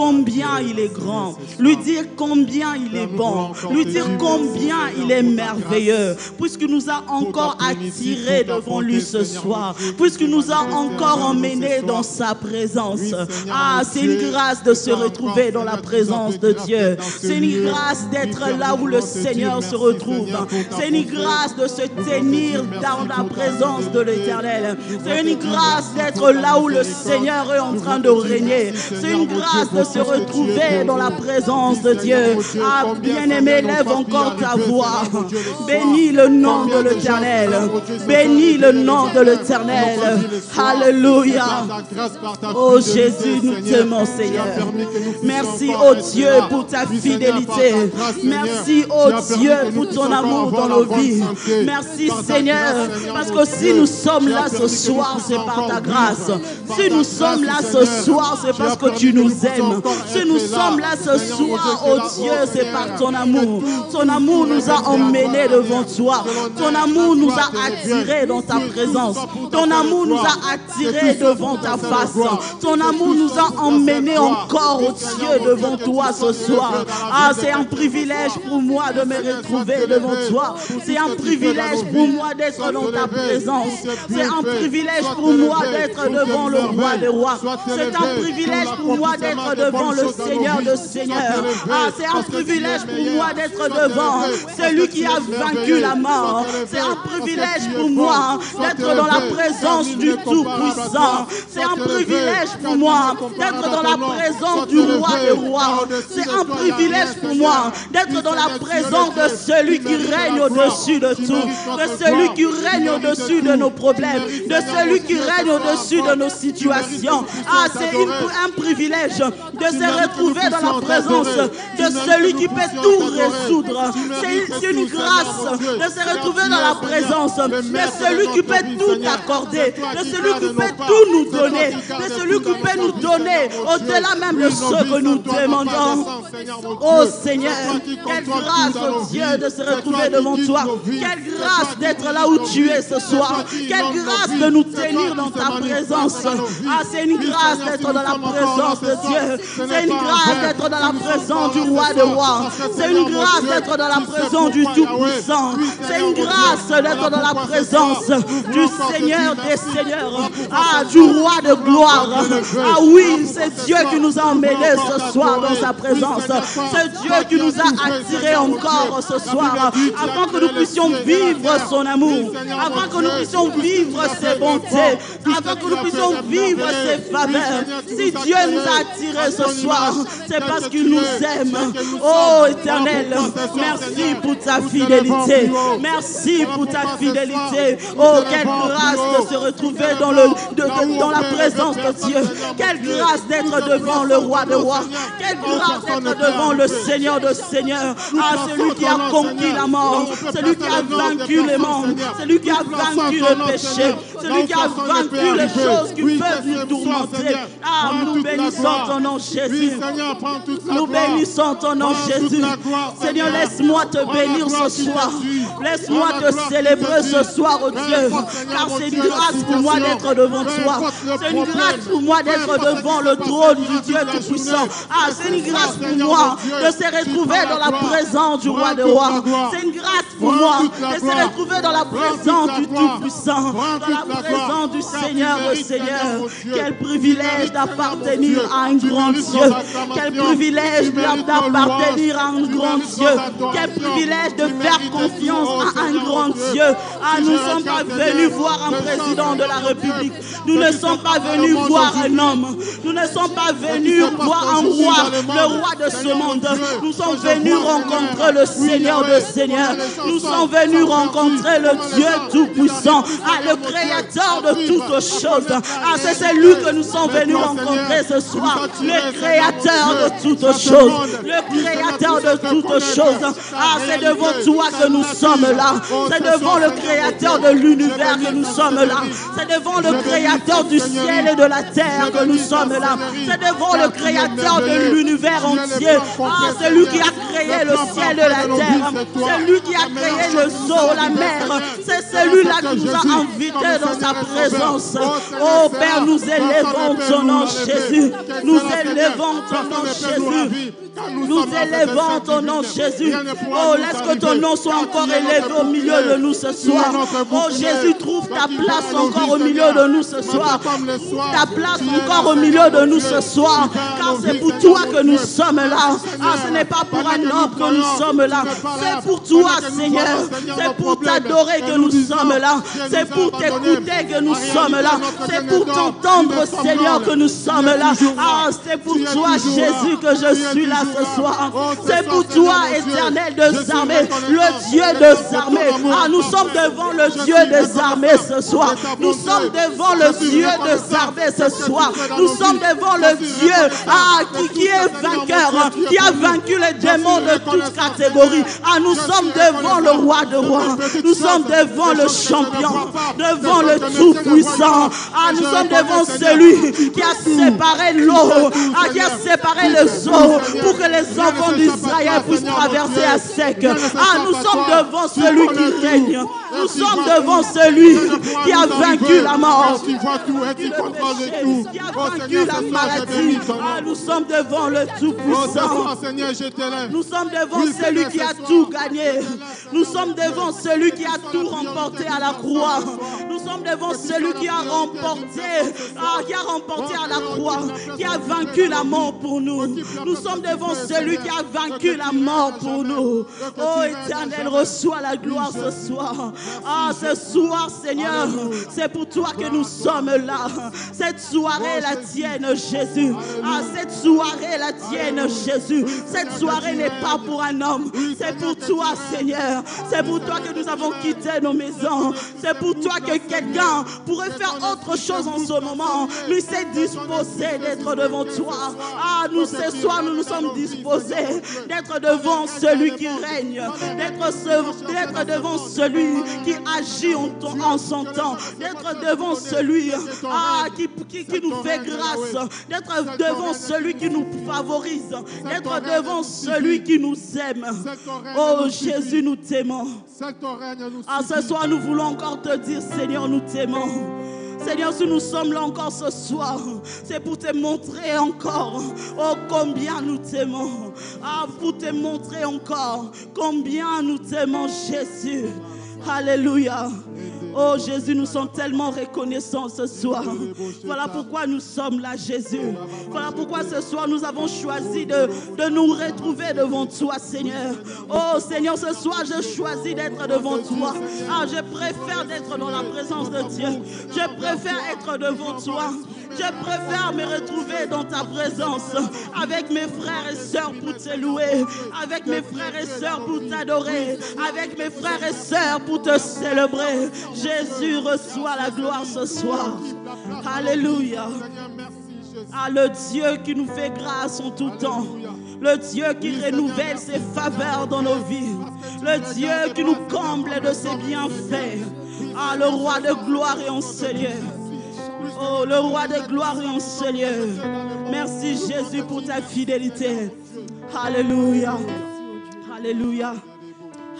combien il est grand, lui dire combien il est bon, lui dire combien il est merveilleux, puisque nous a encore attirés devant lui ce soir, puisque nous a encore emmenés dans sa présence. Ah, c'est une grâce de se retrouver dans la présence de Dieu. C'est une grâce d'être là où le Seigneur se retrouve. C'est une grâce de se tenir dans la présence de l'Éternel. C'est une grâce d'être là où le Seigneur est en train de régner. C'est une grâce de se retrouver dans la présence de Dieu. Ah, bien-aimé, lève encore ta voix. Bénis le nom de l'Éternel. Bénis le nom de l'Éternel. Alléluia. Oh Jésus, nous t'aimons, Seigneur. Merci, oh Dieu, pour ta fidélité. Merci, oh Dieu, pour ton amour dans nos vies. Merci, Seigneur, parce que si nous sommes là ce soir, c'est par ta grâce. Si nous sommes là ce soir, c'est parce que tu nous aimes. Si nous sommes là ce soir, oh Dieu, c'est par ton amour. Ton amour nous a emmenés devant toi. Ton amour nous a attirés dans ta présence. Ton amour nous a attirés devant ta face. Ton amour nous a emmenés encore, oh Dieu, devant toi ce soir. Ah, c'est un privilège pour moi de me retrouver devant toi. C'est un privilège pour moi d'être dans ta présence. C'est un privilège pour moi d'être devant le roi des rois. C'est un privilège pour moi d'être devant le Seigneur de Seigneurs. Ah, c'est un privilège pour moi d'être devant celui qui a vaincu la mort. C'est un privilège pour moi d'être dans la présence du Tout-Puissant. C'est un privilège pour moi d'être dans la présence du roi des rois. C'est un privilège pour moi d'être dans la présence de celui qui règne au-dessus de tout, de celui qui règne au-dessus de nos problèmes, de celui qui règne au-dessus de nos situations. Ah, c'est un privilège de se retrouver dans la présence de celui qui peut tout résoudre. C'est une grâce de se retrouver dans la présence de celui qui peut tout accorder, de celui qui peut tout nous donner, de celui qui peut nous donner au-delà même de ce que nous demandons. Oh Seigneur, quelle grâce, oh Dieu, de se retrouver devant toi. Quelle grâce d'être là où tu es ce soir. Quelle grâce de nous tenir dans ta présence. Ah, c'est une grâce d'être dans la présence de Dieu. C'est une grâce d'être dans la présence du roi de rois. C'est une grâce d'être dans la présence du Tout-Puissant. C'est une grâce d'être dans la présence du Seigneur des Seigneurs. Ah, du roi de gloire. Ah oui, c'est Dieu qui nous a emmenés ce soir dans sa présence. C'est Dieu qui nous a attirés encore ce soir afin que nous puissions vivre son amour, afin que nous puissions vivre ses bontés, afin que nous puissions vivre ses faveurs. Si Dieu nous a attirés ce soir, c'est parce qu'il nous aime. Oh éternel, merci pour ta fidélité. Merci pour ta fidélité. Oh, quelle grâce de se retrouver dans, le, dans la présence de Dieu. Quelle grâce d'être devant le roi de rois. Quelle grâce d'être devant le Seigneur de seigneurs. Ah, celui qui a conquis la mort. Celui qui a vaincu les mondes. Celui qui a vaincu le péché. Celui qui a vaincu les choses qui peuvent nous tourmenter. Ah, nous bénissons ton nom, Jésus. Nous bénissons ton nom, Jésus. Seigneur, laisse-moi te bénir ce soir. Laisse-moi te célébrer ce soir, oh Dieu. Car c'est une grâce pour moi d'être devant toi. C'est une grâce pour moi d'être devant le trône du Dieu Tout-Puissant. Ah, c'est une grâce pour moi de se retrouver dans la présence du roi de rois. C'est une grâce pour moi de se retrouver dans la présence du Tout-Puissant. Dans la présence du Seigneur, Seigneur. Quel privilège d'appartenir à un grand Dieu. Quel privilège d'appartenir à un grand Dieu. Quel privilège de faire confiance à un grand Dieu. Ah, nous ne sommes pas venus voir un président de la République. Nous ne sommes pas venus voir un homme. Nous ne sommes pas venus voir un roi, le roi de ce monde. Nous sommes venus rencontrer le Seigneur de Seigneurs. Nous sommes venus rencontrer le Dieu Tout-Puissant, ah, le Créateur de toutes choses. Ah, c'est celui que nous sommes venus rencontrer ce soir. Le Créateur de toutes choses. Le Créateur de toutes choses. Ah, c'est devant toi que nous sommes là. C'est devant le Créateur de l'univers que nous sommes là. C'est devant le Créateur du ciel et de la terre que nous sommes là. C'est devant le Créateur de l'univers entier. Ah, celui qui a créé créé le ciel et la terre. C'est lui qui a créé le zoo, la mer. C'est celui-là qui nous a invités dans sa présence. Oh Père, nous élevons ton nom, Jésus. Nous élevons ton nom, Jésus. Nous élevons ton nom, Jésus. Oh, laisse que ton nom soit encore élevé au milieu de nous ce soir. Oh, Jésus, trouve ta place encore au milieu de nous ce soir. Ta place encore au milieu de nous ce soir. Car c'est pour toi que nous sommes là. Ah, ce n'est pas pour un homme que nous sommes là. C'est pour toi, Seigneur. C'est pour t'adorer que nous sommes là. C'est pour t'écouter que nous sommes là. C'est pour t'entendre, Seigneur, que nous sommes là. Ah, c'est pour toi, Jésus, que je suis là ce soir. C'est pour toi, éternel des armées, le Dieu des armées. Ah, nous sommes devant le Dieu des armées ce soir. Nous sommes devant le Dieu des armées ce soir. Nous sommes devant le Dieu ah, qui, qui est vainqueur, qui a vaincu les démons de toutes catégories. Ah, nous sommes devant le roi de rois. Nous sommes devant le champion, devant le tout-puissant. Ah, nous sommes devant celui qui a séparé l'eau, ah, qui a séparé le zoo pour que les enfants d'Israël puissent traverser à sec. Ah, nous sommes devant celui qui règne. Nous sommes devant celui qui a vaincu la mort, qui a vaincu la maladie. Ah, nous sommes devant le Tout-Puissant. Nous sommes devant celui qui a tout gagné. Nous sommes devant celui qui a tout remporté à la croix. Nous sommes devant celui qui a remporté, ah, qui a remporté à la croix, qui a vaincu la mort pour nous. Nous sommes devant celui qui a vaincu la mort pour nous. Oh éternel, reçois la gloire ce soir. Ah, ce soir, Seigneur, c'est pour toi que nous sommes là. Cette soirée la tienne, Jésus. Ah, cette soirée la tienne, Jésus. Cette soirée n'est pas pour un homme, c'est pour toi, Seigneur. C'est pour toi que nous avons quitté nos maisons. C'est pour toi que quelqu'un pourrait faire autre chose en ce moment. Lui s'est disposé d'être devant toi. Ah, nous, ce soir, nous nous sommes disposés d'être devant celui qui règne, d'être devant celui qui agit en, en son temps, d'être devant celui ah, qui, qui, qui nous fait grâce, d'être devant celui qui nous favorise, d'être devant celui qui nous aime. Oh Jésus, nous t'aimons. Ah, ce soir, nous voulons encore te dire, Seigneur, nous t'aimons. Seigneur, si nous sommes là encore ce soir, c'est pour te montrer encore, oh combien nous t'aimons. Ah, pour te montrer encore combien nous t'aimons, Jésus. Alléluia. Oh Jésus, nous sommes tellement reconnaissants ce soir. Voilà pourquoi nous sommes là, Jésus. Voilà pourquoi ce soir nous avons choisi de, nous retrouver devant toi, Seigneur. Oh Seigneur, ce soir je choisis d'être devant toi. Ah, je préfère d'être dans la présence de Dieu. Je préfère être devant toi. Je préfère me retrouver dans ta présence avec mes frères et sœurs pour te louer, avec mes frères et sœurs pour t'adorer, avec mes frères et sœurs pour te célébrer. Jésus reçoit la gloire ce soir. Alléluia. Ah, le Dieu qui nous fait grâce en tout temps. Le Dieu qui renouvelle ses faveurs dans nos vies. Le Dieu qui nous comble de ses bienfaits. Ah, le roi de gloire et en. Oh, le roi de gloire et en Seigneur. Merci Jésus pour ta fidélité. Alléluia. Alléluia.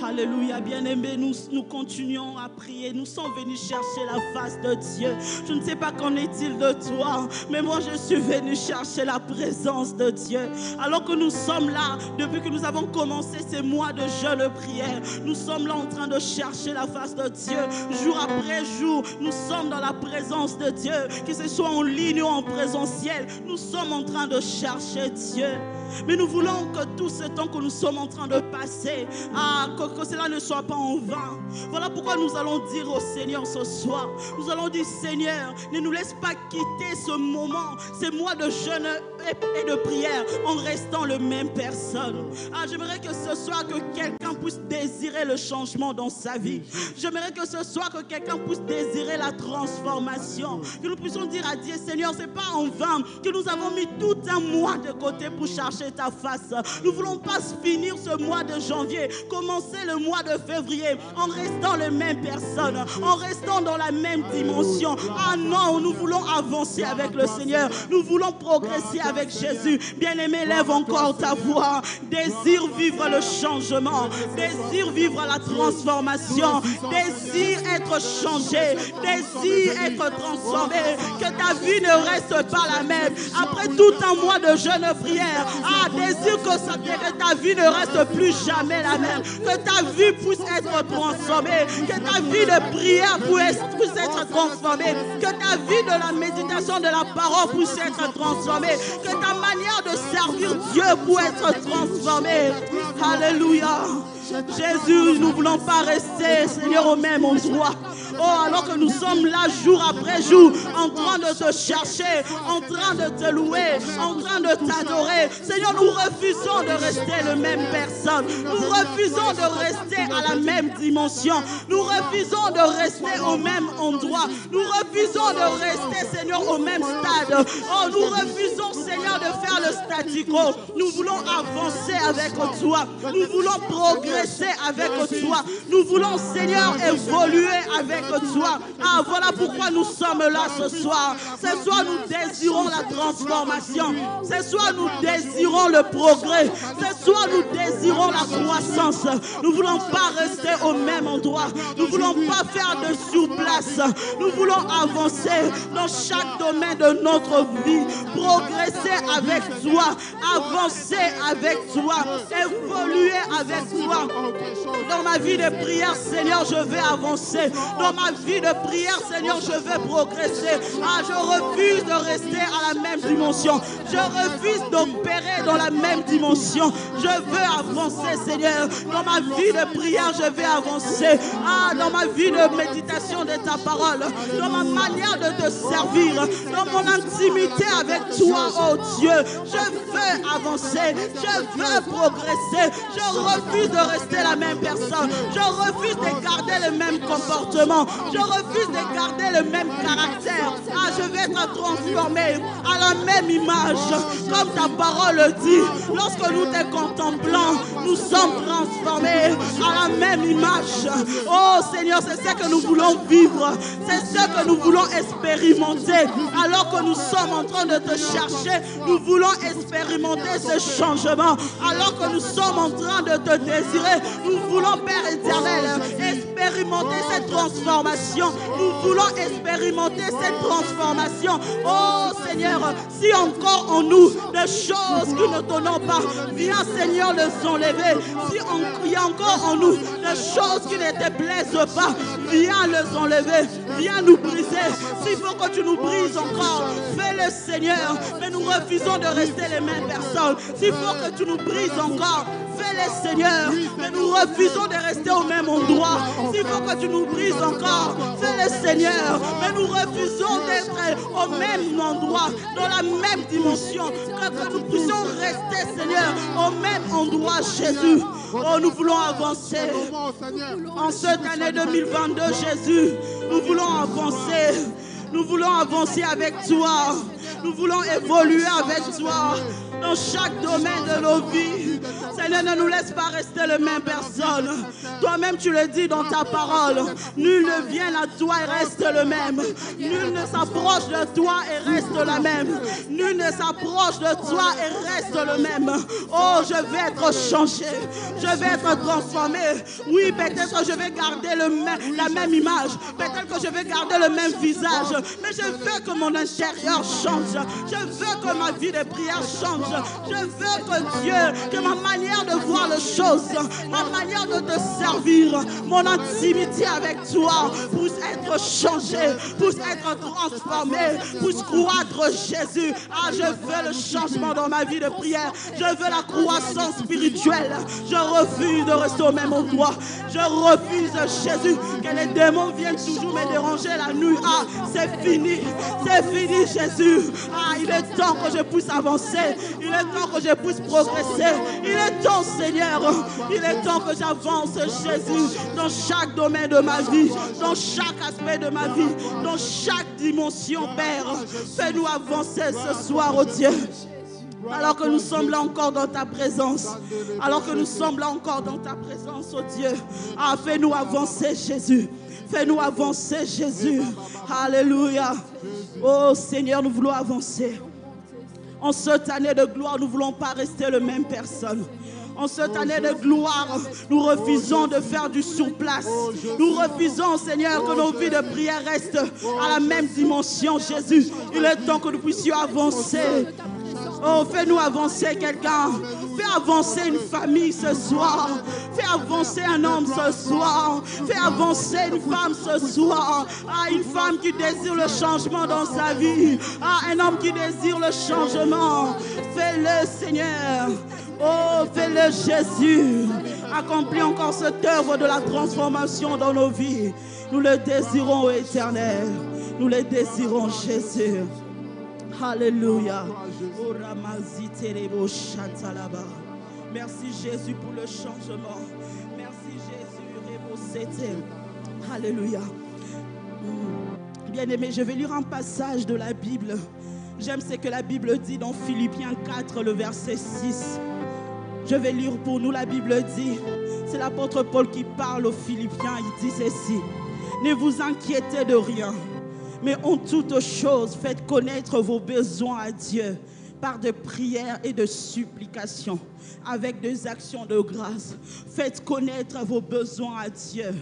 Alléluia, bien-aimés, nous, nous continuons à prier. Nous sommes venus chercher la face de Dieu. Je ne sais pas qu'en est-il de toi, mais moi je suis venu chercher la présence de Dieu. Alors que nous sommes là, depuis que nous avons commencé ces mois de jeûne et prière, nous sommes là en train de chercher la face de Dieu. Jour après jour, nous sommes dans la présence de Dieu, que ce soit en ligne ou en présentiel. Nous sommes en train de chercher Dieu. Mais nous voulons que tout ce temps que nous sommes en train de passer, ah, que, cela ne soit pas en vain. Voilà pourquoi nous allons dire au Seigneur ce soir, nous allons dire Seigneur, ne nous laisse pas quitter ce moment, ces mois de jeûne et, et de prière en restant le même personne. Ah, j'aimerais que ce soir que quelqu'un puisse désirer le changement dans sa vie. J'aimerais que ce soir que quelqu'un puisse désirer la transformation. Que nous puissions dire à Dieu, Seigneur, c'est pas en vain que nous avons mis tout un mois de côté pour chercher ta face. Nous voulons pas finir ce mois de janvier, commencer le mois de février en restant les mêmes personnes, en restant dans la même dimension. Ah non, nous voulons avancer avec le Seigneur. Nous voulons progresser avec Jésus. Bien-aimé, lève encore ta voix. Désire vivre le changement. Désire vivre la transformation. Désire être changé. Désire être transformé. Que ta vie ne reste pas la même. Après tout un mois de jeûne prière, ah, désire que ta vie ne reste plus jamais la même. Vie puisse être transformée. Que ta vie de prière puisse être transformée. Que ta vie de la méditation de la parole puisse être transformée. Que ta manière de servir Dieu puisse être transformée. Alléluia. Jésus, nous ne voulons pas rester, Seigneur, au même endroit. Oh, alors que nous sommes là jour après jour, en train de te chercher, en train de te louer, en train de t'adorer. Seigneur, nous refusons de rester le même personne. Nous refusons de rester à la même dimension. Nous refusons de rester au même endroit. Nous refusons de rester, Seigneur, au même stade. Oh, nous refusons, Seigneur, de faire le statu quo. Nous voulons avancer avec toi. Nous voulons progresser avec toi. Nous voulons, Seigneur, évoluer avec toi. Ah, voilà pourquoi nous sommes là ce soir. Ce soir, nous désirons la transformation. Ce soir, nous désirons le progrès. Ce soir, nous désirons la croissance. Nous ne voulons pas rester au même endroit. Nous ne voulons pas faire de surplace. Nous voulons avancer dans chaque domaine de notre vie. Progresser avec toi. Avancer avec toi. Évoluer avec toi. Dans ma vie de prière, Seigneur, je vais avancer. Dans ma vie de prière, Seigneur, je vais progresser. Ah, je refuse de rester à la même dimension. Je refuse d'opérer dans la même dimension. Je veux avancer, Seigneur. Dans ma vie de prière, je vais avancer. Ah, dans ma vie de méditation de ta parole. Dans ma manière de te servir. Dans mon intimité avec toi, oh Dieu. Je veux avancer. Je veux progresser. Je refuse de rester la même personne. Je refuse de garder le même comportement. Je refuse de garder le même caractère. Ah, je vais être transformé à la même image. Comme ta parole dit, lorsque nous te contemplons, nous sommes transformés à la même image. Oh Seigneur, c'est ce que nous voulons vivre. C'est ce que nous voulons expérimenter. Alors que nous sommes en train de te chercher, nous voulons expérimenter ce changement. Alors que nous sommes en train de te désirer, nous voulons, Père éternel, expérimenter cette transformation. Nous voulons expérimenter cette transformation. Oh Seigneur, si encore en nous des choses que nous donnons pas, viens Seigneur les enlever. Si il y a encore en nous des choses qui ne te plaisent pas, viens les enlever. Viens nous briser. S'il faut que tu nous brises encore, fais-le Seigneur. Mais nous refusons de rester les mêmes personnes. S'il faut que tu nous brises encore, fais-le Seigneur. Mais nous refusons de rester au même endroit. Faut que tu nous brises encore, fais-le Seigneur. Mais nous refusons d'être au même endroit, dans la même dimension. Que, nous puissions rester, Seigneur, au même endroit, Jésus. Oh, nous voulons avancer. En cette année 2022, Jésus, nous voulons avancer. Nous voulons avancer avec toi. Nous voulons évoluer avec toi dans chaque domaine de nos vies. Seigneur, ne nous laisse pas rester la même personne. Toi-même, tu le dis dans ta parole. Nul ne vient à toi et reste le même. Nul ne s'approche de toi et reste la même. Nul ne s'approche de toi et reste le même. Oh, je vais être changé. Je vais être transformé. Oui, peut-être je vais garder la même image. Peut-être que je vais garder le même visage. Mais je veux que mon intérieur change. Je veux que ma vie de prière change. Je veux que Dieu, que ma manière de voir les choses, ma manière de te servir, mon intimité avec toi puisse être changée, puisse être transformée, puisse croître Jésus. Ah, je veux le changement dans ma vie de prière. Je veux la croissance spirituelle. Je refuse de rester au même endroit. Je refuse, Jésus, que les démons viennent toujours me déranger la nuit. Ah, c'est fini. C'est fini, Jésus. Ah, il est temps que je puisse avancer. Il est temps que je puisse progresser. Il est temps, Seigneur. Il est temps que j'avance, Jésus, dans chaque domaine de ma vie, dans chaque aspect de ma vie, dans chaque dimension, Père. Fais-nous avancer ce soir, oh Dieu. Alors que nous sommes là encore dans ta présence. Alors que nous sommes là encore dans ta présence, oh Dieu. Ah, fais-nous avancer, Jésus. Fais-nous avancer, Jésus. Alléluia. Oh Seigneur, nous voulons avancer. En cette année de gloire, nous ne voulons pas rester la même personne. En cette année de gloire, nous refusons de faire du surplace. Nous refusons, Seigneur, que nos vies de prière restent à la même dimension, Jésus. Il est temps que nous puissions avancer. Oh, fais-nous avancer quelqu'un. Fais avancer une famille ce soir. Fais avancer un homme ce soir. Fais avancer une femme ce soir. Ah, une femme qui désire le changement dans sa vie. Ah, un homme qui désire le changement. Fais-le, Seigneur. Oh, fais-le Jésus. Accomplis encore cette œuvre de la transformation dans nos vies. Nous le désirons, éternel. Nous le désirons, Jésus. Alléluia. Merci Jésus pour le changement. Merci Jésus. Alléluia. Hmm. Bien-aimé, je vais lire un passage de la Bible. J'aime ce que la Bible dit dans Philippiens 4, le verset 6. Je vais lire pour nous, la Bible dit, c'est l'apôtre Paul qui parle aux Philippiens, il dit ceci, ne vous inquiétez de rien, mais en toute chose, faites connaître vos besoins à Dieu par de prières et de supplications, avec des actions de grâce. Faites connaître vos besoins à Dieu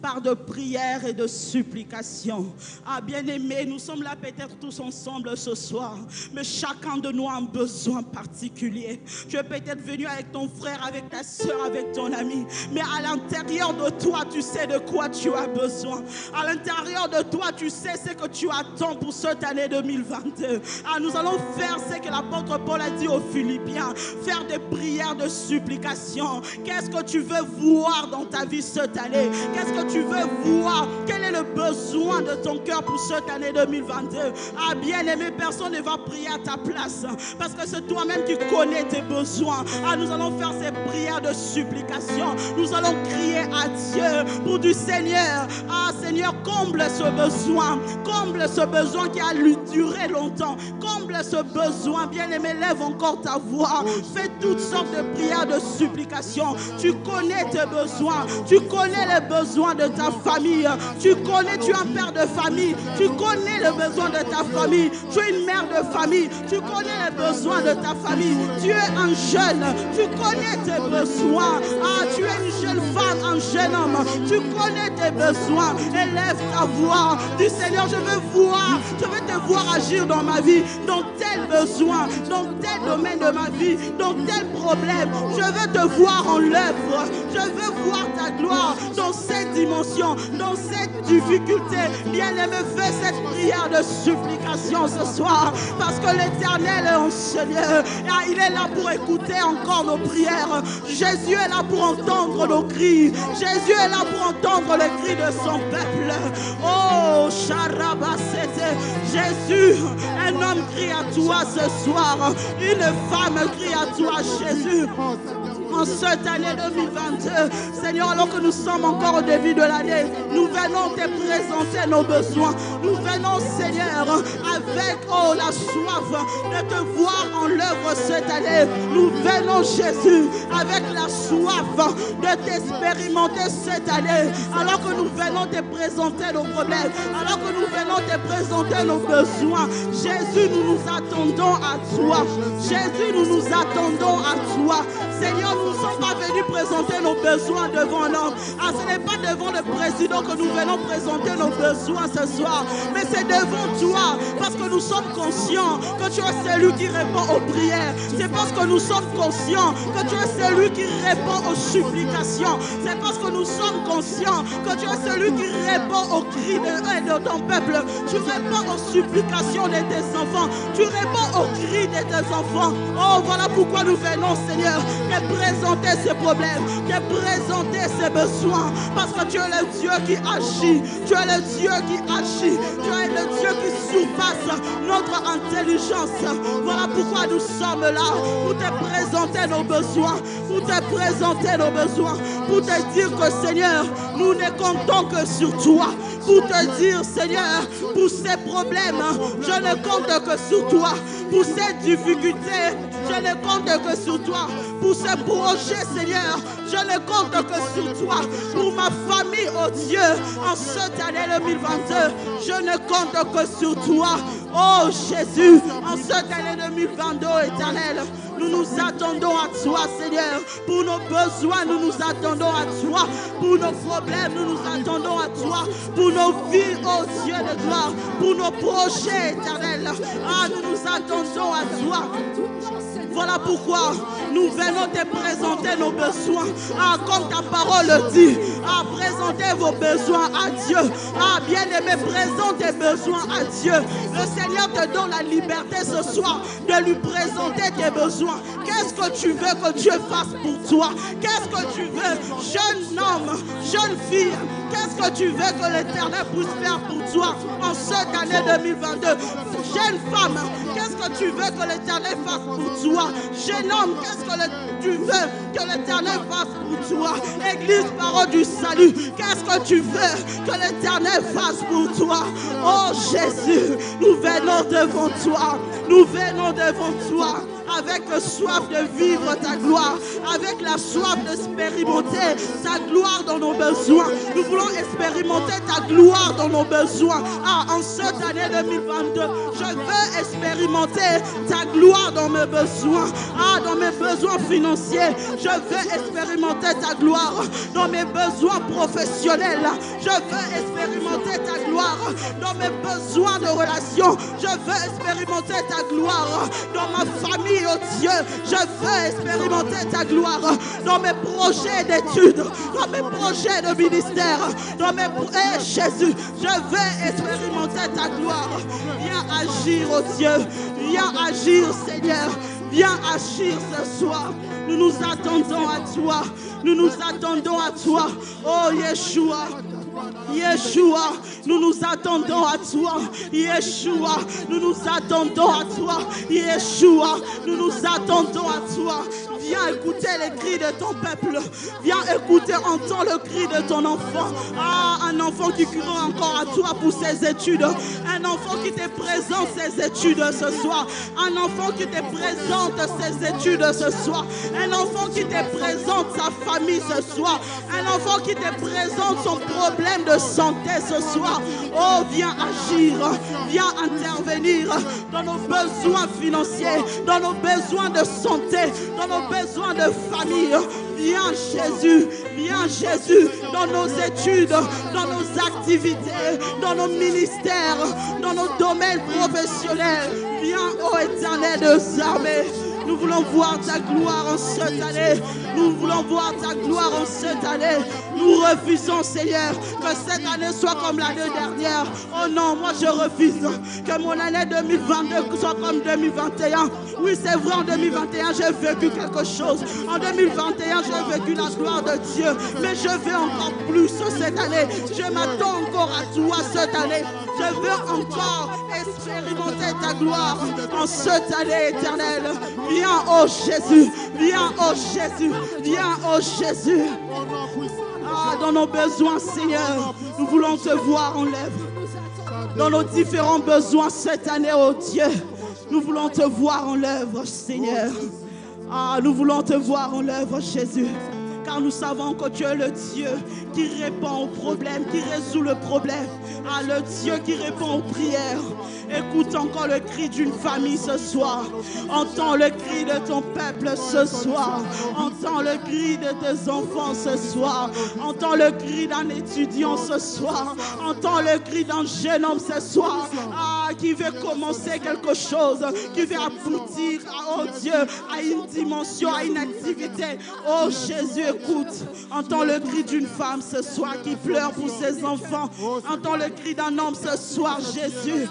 par de prières et de supplications. Ah, bien-aimés, nous sommes là peut-être tous ensemble ce soir, mais chacun de nous a un besoin particulier. Tu es peut-être venu avec ton frère, avec ta soeur, avec ton ami, mais à l'intérieur de toi, tu sais de quoi tu as besoin. À l'intérieur de toi, tu sais ce que tu attends pour cette année 2022. Ah, nous allons faire ce que l'apôtre Paul a dit aux Philippiens, faire des prières de supplication. Qu'est-ce que tu veux voir dans ta vie cette année? Que tu veux voir Quel est le besoin de ton cœur pour cette année 2022 Ah, bien aimé, personne ne va prier à ta place. Parce que c'est toi-même qui connais tes besoins. Ah, nous allons faire ces prières de supplication. Nous allons crier à Dieu pour du Seigneur. Ah, Seigneur, comble ce besoin. Comble ce besoin qui a duré longtemps. Comble ce besoin. Bien aimé, lève encore ta voix. Fais toutes sortes de prières de supplication. Tu connais tes besoins. Tu connais les besoins de ta famille. Tu connais, tu es un père de famille. Tu connais le besoin de ta famille. Tu es une mère de famille. Tu connais les besoins de ta famille. Tu es un jeune. Tu connais tes besoins. Ah, tu es une jeune femme, un jeune homme. Tu connais tes besoins. Élève ta voix. Du Seigneur, je veux voir. Je veux te voir agir dans ma vie. Dans tel besoin. Dans tel domaine de ma vie. Dans tel problème. Je veux te voir en l'œuvre. Je veux voir ta gloire dans dimension, dans cette difficulté. Bien-aimé, fais cette prière de supplication ce soir. Parce que l'éternel est en Seigneur. Il est là pour écouter encore nos prières. Jésus est là pour entendre nos cris. Jésus est là pour entendre les cris de son peuple. Oh, Charabasete. Jésus, un homme crie à toi ce soir. Une femme crie à toi, Jésus en cette année 2022. Seigneur, alors que nous sommes encore au début de l'année, nous venons te présenter nos besoins. Nous venons, Seigneur, avec oh, la soif de te voir en l'œuvre cette année. Nous venons, Jésus, avec la soif de t'expérimenter cette année. Alors que nous venons te présenter nos problèmes, alors que nous venons te présenter nos besoins. Jésus, nous nous attendons à toi. Jésus, nous nous attendons à toi. Seigneur, nous ne sommes pas venus présenter nos besoins devant un homme. Ah, ce n'est pas devant le président que nous venons présenter nos besoins ce soir, mais c'est devant toi, parce que nous sommes conscients que tu es celui qui répond aux prières. C'est parce que nous sommes conscients que tu es celui qui répond aux supplications. C'est parce que nous sommes conscients que tu es celui qui répond aux cris de, de ton peuple. Tu réponds aux supplications de tes enfants. Tu réponds aux cris de tes enfants. Oh, voilà pourquoi nous venons, Seigneur, te présenter ces problèmes, te présenter ces besoins. Parce que tu es le Dieu qui agit. Tu es le Dieu qui agit. Tu es le Dieu qui surpasse notre intelligence. Voilà pourquoi nous sommes là. Pour te présenter nos besoins. Pour te présenter nos besoins. Pour te dire que Seigneur, nous ne comptons que sur toi. Pour te dire Seigneur, pour ces problèmes, je ne compte que sur toi. Pour ces difficultés, je ne compte que sur toi. Pour ce Seigneur, je ne compte que sur toi. Pour ma famille, oh Dieu, en cette année 2022, je ne compte que sur toi. Oh Jésus, en cette année 2022, éternel, nous nous attendons à toi, Seigneur. Pour nos besoins, nous nous attendons à toi. Pour nos problèmes, nous nous attendons à toi. Pour nos vies, oh Dieu de gloire. Pour nos projets, éternel. Ah, nous nous attendons à toi. Voilà pourquoi nous venons te présenter nos besoins. Ah, comme ta parole le dit. Ah, présenter vos besoins à Dieu. Ah, bien-aimé, présente tes besoins à Dieu. Le Seigneur te donne la liberté ce soir de lui présenter tes besoins. Qu'est-ce que tu veux que Dieu fasse pour toi? Qu'est-ce que tu veux, jeune homme, jeune fille? Qu'est-ce que tu veux que l'Éternel puisse faire pour toi en cette année 2022 Jeune femme, qu'est-ce que tu veux que l'Éternel fasse pour toi? Jeune homme, qu'est-ce que tu veux que l'Éternel fasse pour toi? Église, parole du salut, qu'est-ce que tu veux que l'Éternel fasse pour toi? Oh Jésus, nous venons devant toi. Nous venons devant toi avec soif de vivre ta gloire, avec la soif d'expérimenter ta gloire dans nos besoins. Nous voulons expérimenter ta gloire dans nos besoins. Ah, en cette année 2022, je veux expérimenter ta gloire dans mes besoins. Ah, dans mes besoins financiers, je veux expérimenter ta gloire dans mes besoins professionnels. Je veux expérimenter ta gloire dans mes besoins de relations. Je veux expérimenter ta gloire dans ma famille oh Dieu. Je veux expérimenter ta gloire dans mes projets d'études, dans mes projets de ministère, dans mes projets, Jésus. Je veux expérimenter ta gloire. Viens agir, oh Dieu. Viens agir, Seigneur. Viens agir ce soir. Nous nous attendons à toi. Nous nous attendons à toi. Oh Yeshua. Yeshua, nous nous attendons à toi. Yeshua, nous nous attendons à toi. Yeshua, nous nous attendons à toi. Viens écouter les cris de ton peuple. Viens écouter, entends le cri de ton enfant. Ah, un enfant qui crie encore à toi pour ses études. Un enfant qui te présente ses études ce soir. Un enfant qui te présente ses études ce soir. Un enfant qui te présente sa famille ce soir. Un enfant qui te présente son problème de santé ce soir. Oh, viens agir. Viens intervenir dans nos besoins financiers, dans nos besoins de santé, dans nos besoins besoin de famille. Viens Jésus, viens Jésus dans nos études, dans nos activités, dans nos ministères, dans nos domaines professionnels. Viens, ô éternel de armées. Nous voulons voir ta gloire en cette année. Nous voulons voir ta gloire en cette année. Nous refusons, Seigneur, que cette année soit comme l'année dernière. Oh non, moi je refuse que mon année 2022 soit comme 2021. Oui, c'est vrai, en 2021, j'ai vécu quelque chose. En 2021, j'ai vécu la gloire de Dieu. Mais je veux encore plus cette année. Je m'attends encore à toi cette année. Je veux encore expérimenter ta gloire en cette année éternelle. Viens, oh Jésus. Viens, oh Jésus. Viens, oh Jésus. Ah, dans nos besoins, Seigneur, nous voulons te voir en l'œuvre. Dans nos différents besoins cette année, oh Dieu, nous voulons te voir en l'œuvre, Seigneur. Ah, nous voulons te voir en l'œuvre, Jésus car nous savons que tu es le Dieu qui répond aux problèmes, qui résout le problème. Ah, le Dieu qui répond aux prières. Écoute encore le cri d'une famille ce soir. Entends le cri de ton peuple ce soir. Entends le cri de tes enfants ce soir. Entends le cri d'un étudiant ce soir. Entends le cri d'un jeune homme ce soir. Ah, qui veut commencer quelque chose, qui veut aboutir, oh Dieu, à une dimension, à une activité. Oh Jésus, écoute. Entends le cri d'une femme ce soir qui pleure pour ses enfants. Entends le cri d'un homme ce soir, Jésus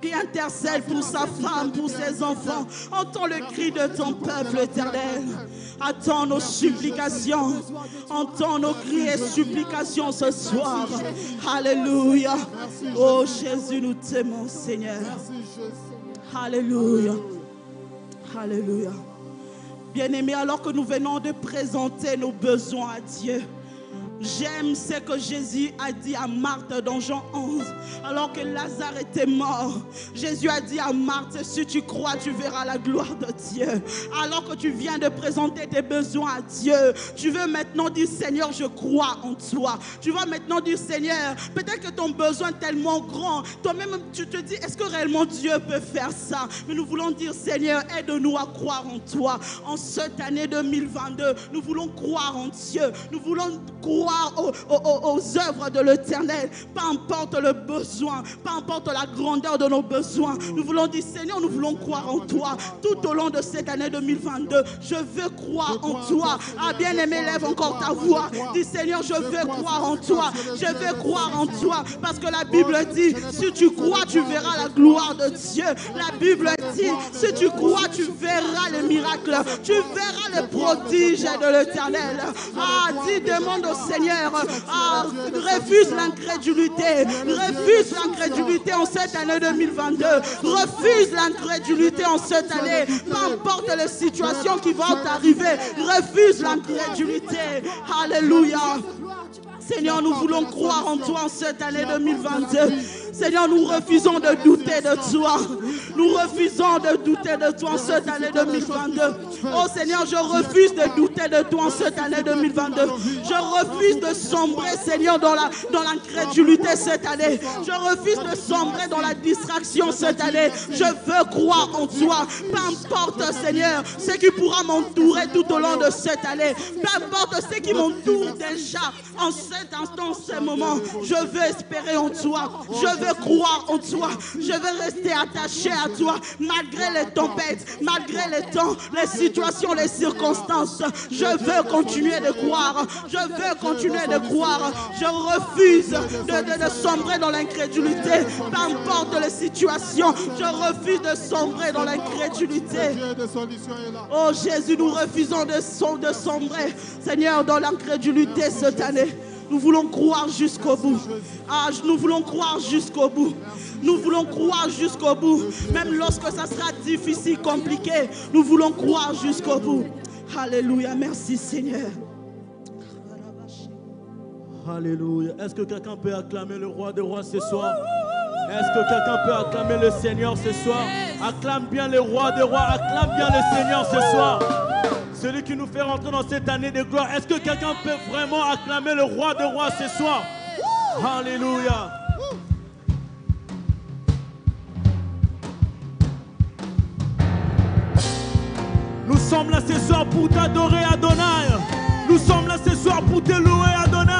qui intercède pour sa femme, pour ses enfants. Entends le cri de ton peuple éternel. Attends nos supplications. Entends nos cris et supplications ce soir. Alléluia. Oh Jésus, nous t'aimons, Seigneur. Alléluia. Alléluia. Bien-aimés, alors que nous venons de présenter nos besoins à Dieu, J'aime ce que Jésus a dit à Marthe dans Jean 11, alors que Lazare était mort. Jésus a dit à Marthe, si tu crois, tu verras la gloire de Dieu. Alors que tu viens de présenter tes besoins à Dieu, tu veux maintenant dire, Seigneur, je crois en toi. Tu vas maintenant dire, Seigneur, peut-être que ton besoin est tellement grand. Toi-même, tu te dis, est-ce que réellement Dieu peut faire ça? Mais nous voulons dire, Seigneur, aide-nous à croire en toi. En cette année 2022, nous voulons croire en Dieu. Nous voulons croire aux, œuvres de l'éternel. Peu importe le besoin, peu importe la grandeur de nos besoins. Nous voulons dire, Seigneur, nous voulons croire en toi. Tout au long de cette année 2022, je veux croire en toi. Ah, bien aimé, lève encore ta voix. Dis, Seigneur, je veux croire en toi. Je veux croire en toi. Parce que la Bible dit, si tu crois, tu verras la gloire de Dieu. La Bible dit, si tu crois, tu verras le miracle. Tu verras le prodige de l'éternel. Ah, dis, demande au Seigneur Ah, refuse l'incrédulité. Refuse l'incrédulité en cette année 2022. Refuse l'incrédulité en cette année. Peu importe les situations qui vont arriver. Refuse l'incrédulité. Alléluia. Seigneur, nous voulons croire en toi en cette année 2022. Seigneur, nous refusons de douter de toi. Nous refusons de douter de toi en cette année 2022. Oh Seigneur, je refuse de douter de toi en cette année 2022. Je refuse de sombrer, Seigneur, dans la dans l'incrédulité cette année. Je refuse de sombrer dans la distraction cette année. Je veux croire en toi. Peu importe, Seigneur, ce qui pourra m'entourer tout au long de cette année. Peu importe ce qui m'entoure déjà en cet instant, ce moment. Je veux espérer en toi. Je veux croire en toi. Je veux rester attaché à toi malgré les tempêtes, malgré les temps, les situations, les circonstances. Je veux continuer de croire. Je veux continuer de croire. Je refuse de, de, sombrer dans l'incrédulité. Peu importe les situations, je refuse de sombrer dans l'incrédulité. Oh Jésus, nous refusons de, de sombrer, Seigneur, dans l'incrédulité cette année. Nous voulons croire jusqu'au bout. Ah, nous voulons croire jusqu'au bout. Nous voulons croire jusqu'au bout. Même lorsque ça sera difficile, compliqué, nous voulons croire jusqu'au bout. Alléluia. Merci Seigneur. Alléluia. Est-ce que quelqu'un peut acclamer le roi des rois ce soir? Est-ce que quelqu'un peut acclamer le Seigneur ce soir? Acclame bien le roi des rois. Acclame bien le Seigneur ce soir celui qui nous fait rentrer dans cette année de gloire. Est-ce que quelqu'un peut vraiment acclamer le roi de rois ce soir? Alléluia. Nous sommes là ce soir pour t'adorer Adonai. Nous sommes là ce soir pour te louer Adonai.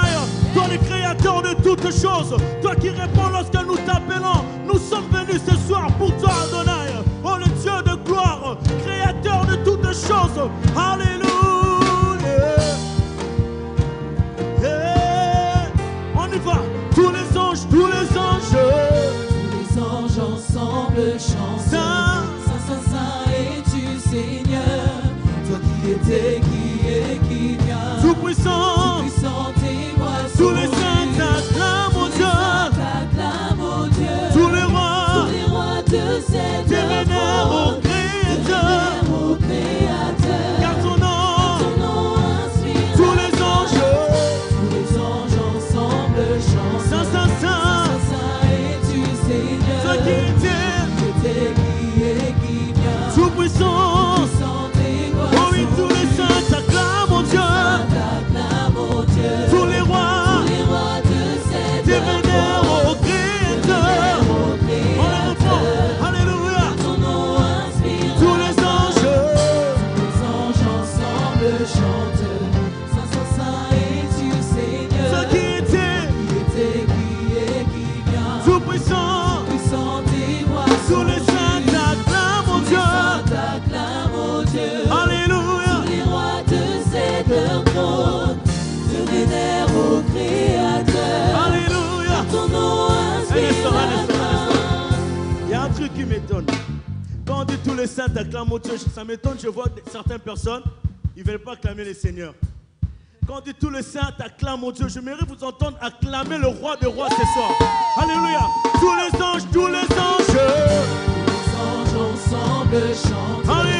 Toi le de toutes choses. Toi qui réponds lorsque nous t'appelons. Nous sommes venus ce soir pour toi Adonai. Oh le Dieu de gloire, créateur de toutes choses. Alléluia. On y va. Tous les anges, tous les anges. Tous les anges ensemble chantent. Certaines personnes, ils ne veulent pas acclamer le Seigneur. Quand on dit tous les saints acclament au Dieu, je j'aimerais vous entendre acclamer le roi des rois ce soir. Alléluia. Tous les anges, tous les anges. Les anges ensemble chantent. Alléluia.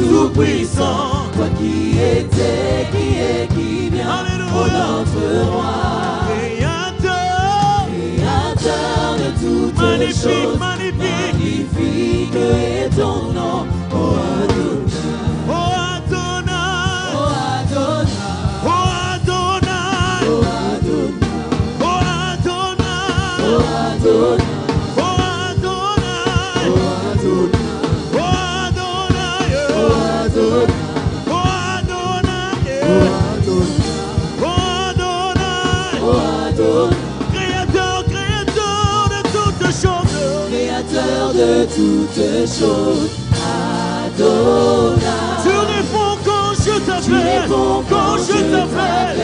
tout-puissant, toi qui étais, qui est, qui vient, au notre roi. Créateur, créateur de toutes magnifique, choses, magnifique, magnifique est ton nom, oh Adonai. Oh Adonai. Oh Adonai. Oh Adonai. Oh Adonai. Oh Adonai. Oh Adonai. de toutes choses. Adonai. Tu réponds quand je t'appelle. Quand, quand je t'appelle.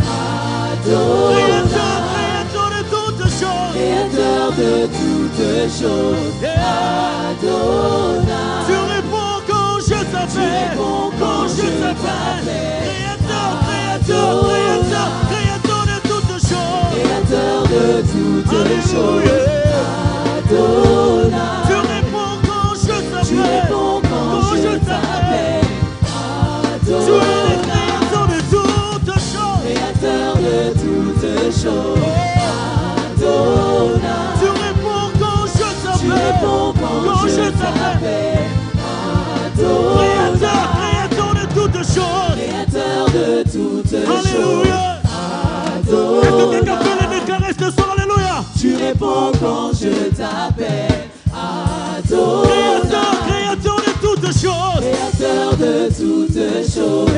Adonai. Créateur, créateur de toutes choses. Créateur de toutes choses. Adonai. Tu réponds quand je t'appelle. Quand, quand je t'appelle. Créateur, créateur, créateur, créateur de toutes choses. Créateur de toutes choses. Adonai. Créateur, créateur de toutes choses. Créateur de toutes choses. Alléluia. Est-ce que quelqu'un peut le déclarer ce soir? Alléluia. Tu réponds quand je t'appelle. Adore. Créateur, créateur de toutes choses. Créateur de toutes choses.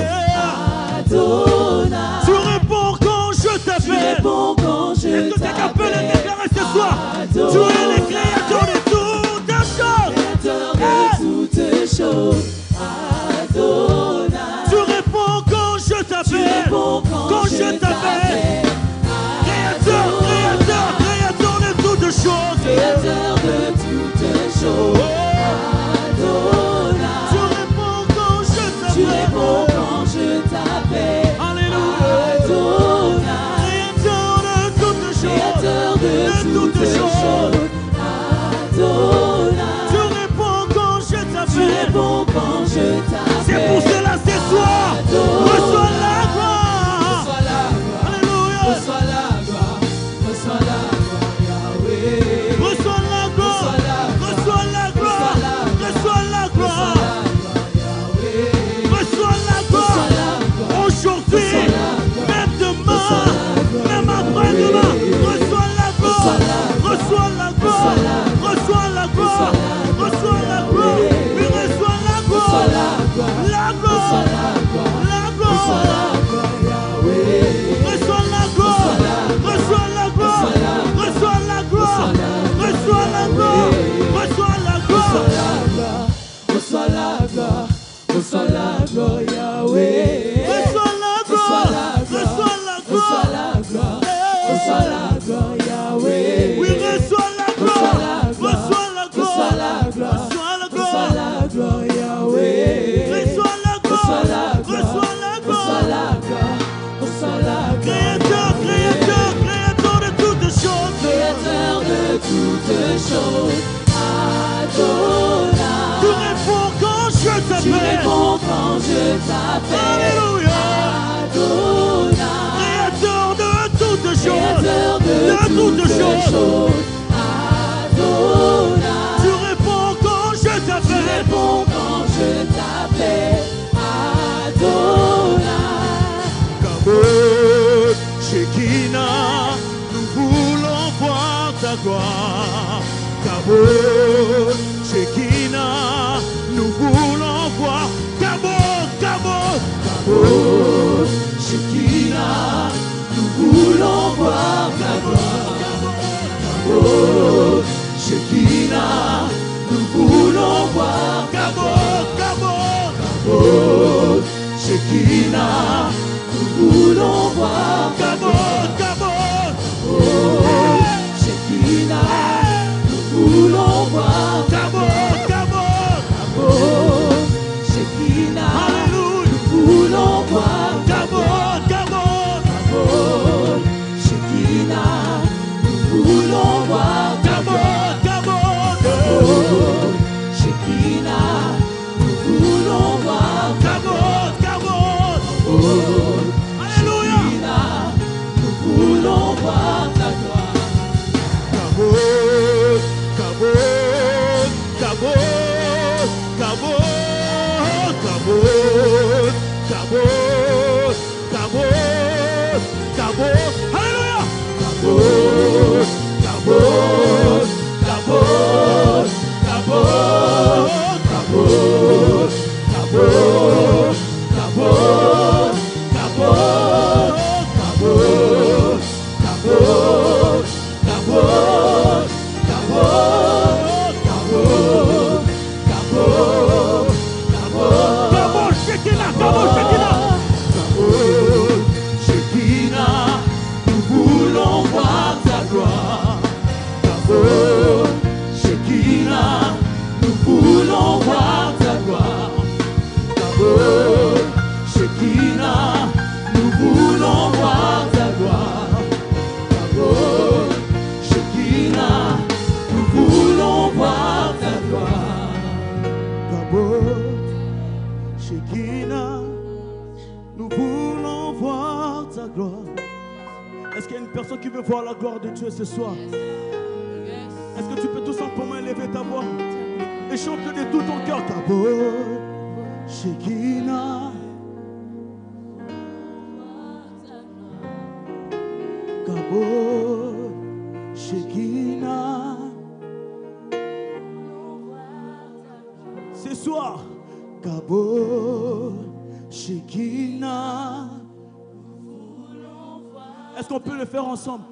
Tu réponds quand je t'appelle, tu réponds quand je t'appelle, Adonard. Kabo, Shekina, nous voulons voir ta gloire. Kabo, Shekina, nous voulons voir, Kabo, Kabo, Kabo, Shekina, nous voulons voir. oh, ce soir Est-ce que tu peux tout simplement élever ta voix et chanter de tout ton cœur. Kabod, Shekinah. Ce soir. Est-ce qu'on peut le faire ensemble?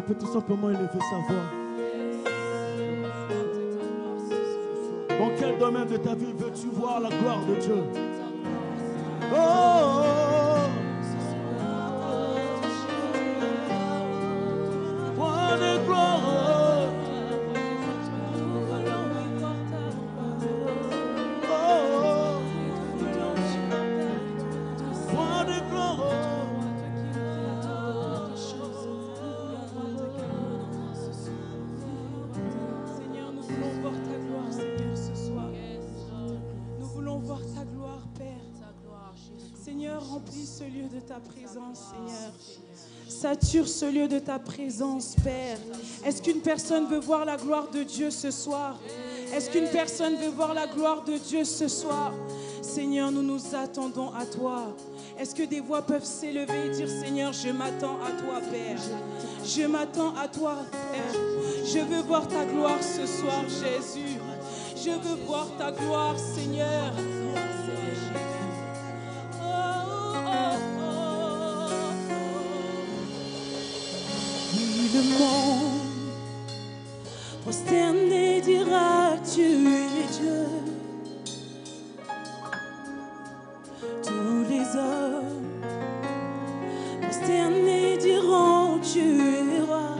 Quelqu'un peut tout simplement élever sa voix Dans quel domaine de ta vie veux-tu voir la gloire de Dieu? Sature ce lieu de ta présence, Père. Est-ce qu'une personne veut voir la gloire de Dieu ce soir? Est-ce qu'une personne veut voir la gloire de Dieu ce soir? Seigneur, nous nous attendons à toi. Est-ce que des voix peuvent s'élever et dire Seigneur, je m'attends à toi, Père? Je m'attends à toi, Père. Je veux voir ta gloire ce soir, Jésus. Je veux voir ta gloire, Seigneur. Le monde prosterné dira tu es Dieu. Tous les hommes prosternés diront tu es roi.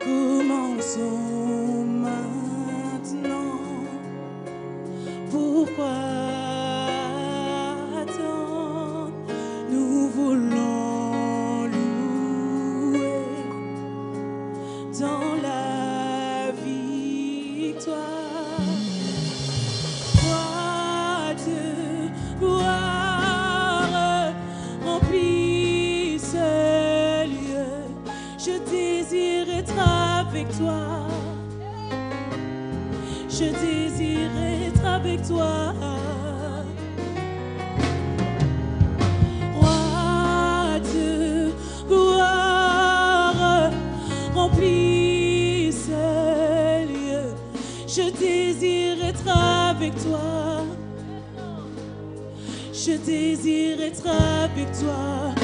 Commençons maintenant. Pourquoi je désirais être avec toi. Roi de gloire, remplis ce lieu, je désire être avec toi. Je désire être avec toi.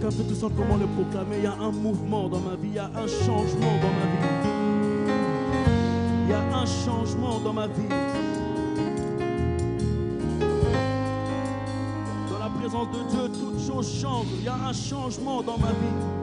Quelqu'un peut tout simplement le proclamer Il y a un mouvement dans ma vie, il y a un changement dans ma vie. Il y a un changement dans ma vie. Dans la présence de Dieu, toutes choses changent. Il y a un changement dans ma vie.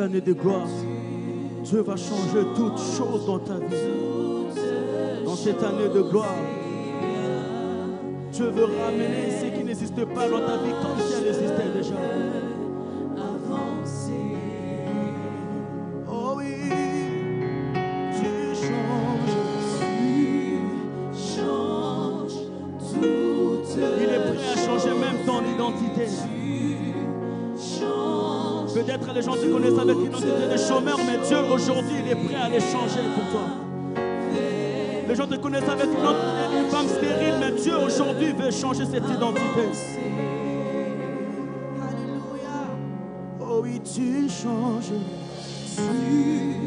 Année de gloire, Dieu va changer toutes choses dans ta vie. Dans cette année de gloire, Dieu veut ramener ce qui n'existe pas dans ta vie comme si elle existait déjà. Les gens te connaissent avec l'identité de chômeur, mais Dieu aujourd'hui, il est prêt à les changer pour toi. Les gens te connaissent avec l'identité d'une femme stérile, mais Dieu aujourd'hui veut changer cette identité. Alléluia. Oh oui, tu changes. Change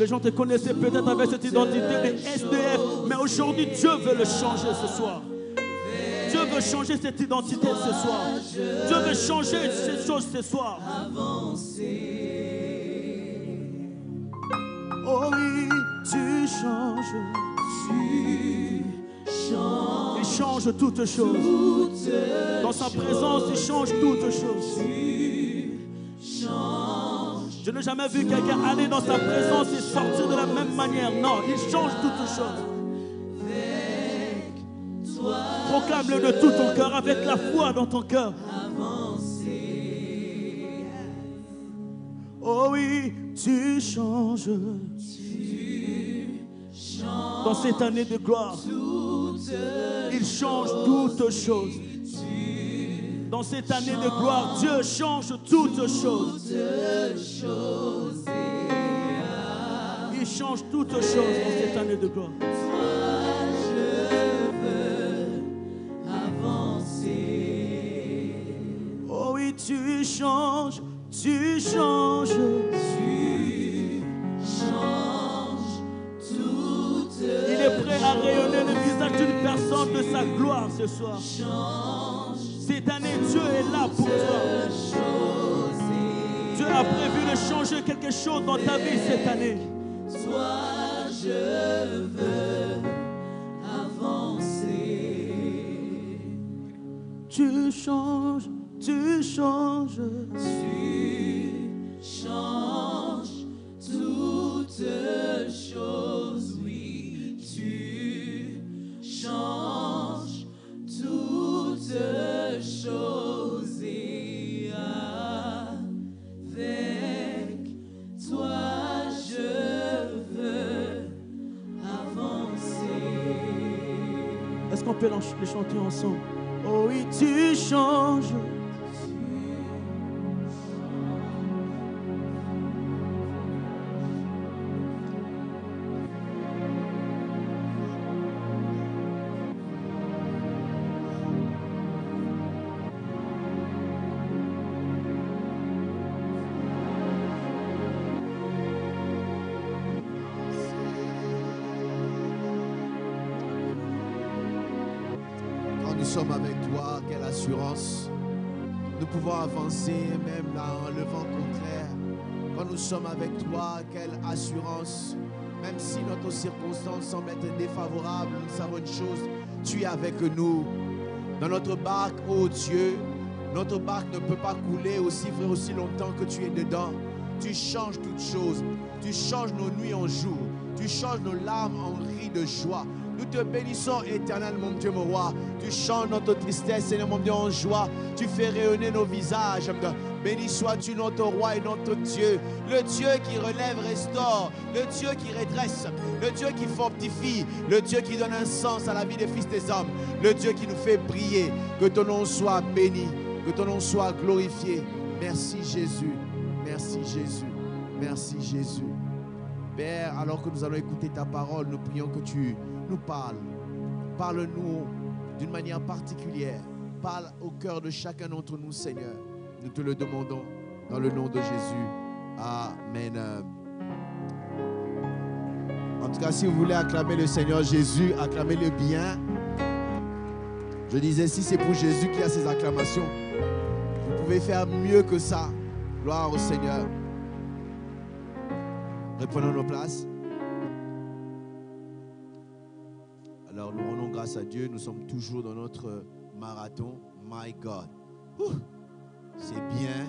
Les gens te connaissaient peut-être avec cette identité de SDF, mais aujourd'hui, Dieu veut le changer ce soir. Dieu veut changer cette identité ce soir. Dieu veut changer ces choses ce soir. Oh oui, tu changes. Il change toutes choses. Dans sa présence, il change toutes choses. Je n'ai jamais vu quelqu'un aller dans sa présence et sortir de la même manière. Non, il change toutes choses. Proclame-le de tout ton cœur, avec la foi dans ton cœur. Oh oui, tu changes. Dans cette année de gloire, il change toutes choses. Dans cette année de gloire, Dieu change toutes choses. Il change toutes choses dans cette année de gloire. Oh oui, tu changes, tu changes. Il est prêt à rayonner le visage d'une personne de sa gloire ce soir. Cette année, Dieu est là pour toi. Dieu a prévu de changer quelque chose dans ta vie cette année. Tu changes, tu changes. Est-ce qu'on peut les chanter ensemble? Oh oui, tu changes. Même dans le vent contraire. Quand nous sommes avec toi, quelle assurance. Même si notre circonstance semble être défavorable, nous savons une chose, tu es avec nous. Dans notre barque, ô Dieu, notre barque ne peut pas couler aussi aussi longtemps que tu es dedans. Tu changes toutes choses. Tu changes nos nuits en jours. Tu changes nos larmes en rires de joie. Nous te bénissons, éternel, mon Dieu, mon roi. Tu changes notre tristesse, Seigneur, mon Dieu, en joie. Tu fais rayonner nos visages. Béni sois-tu, notre roi et notre Dieu. Le Dieu qui relève, restaure. Le Dieu qui redresse. Le Dieu qui fortifie. Le Dieu qui donne un sens à la vie des fils des hommes. Le Dieu qui nous fait briller. Que ton nom soit béni. Que ton nom soit glorifié. Merci Jésus. Merci Jésus. Merci Jésus. Père, alors que nous allons écouter ta parole, nous prions que tu nous parles. Parle-nous d'une manière particulière. Parle au cœur de chacun d'entre nous, Seigneur. Nous te le demandons dans le nom de Jésus. Amen. En tout cas, si vous voulez acclamer le Seigneur Jésus, acclamez-le bien. Je disais, si c'est pour Jésus qui a ses acclamations, vous pouvez faire mieux que ça. Gloire au Seigneur. Reprenons nos places. Alors nous rendons grâce à Dieu. Nous sommes toujours dans notre marathon. My God. C'est bien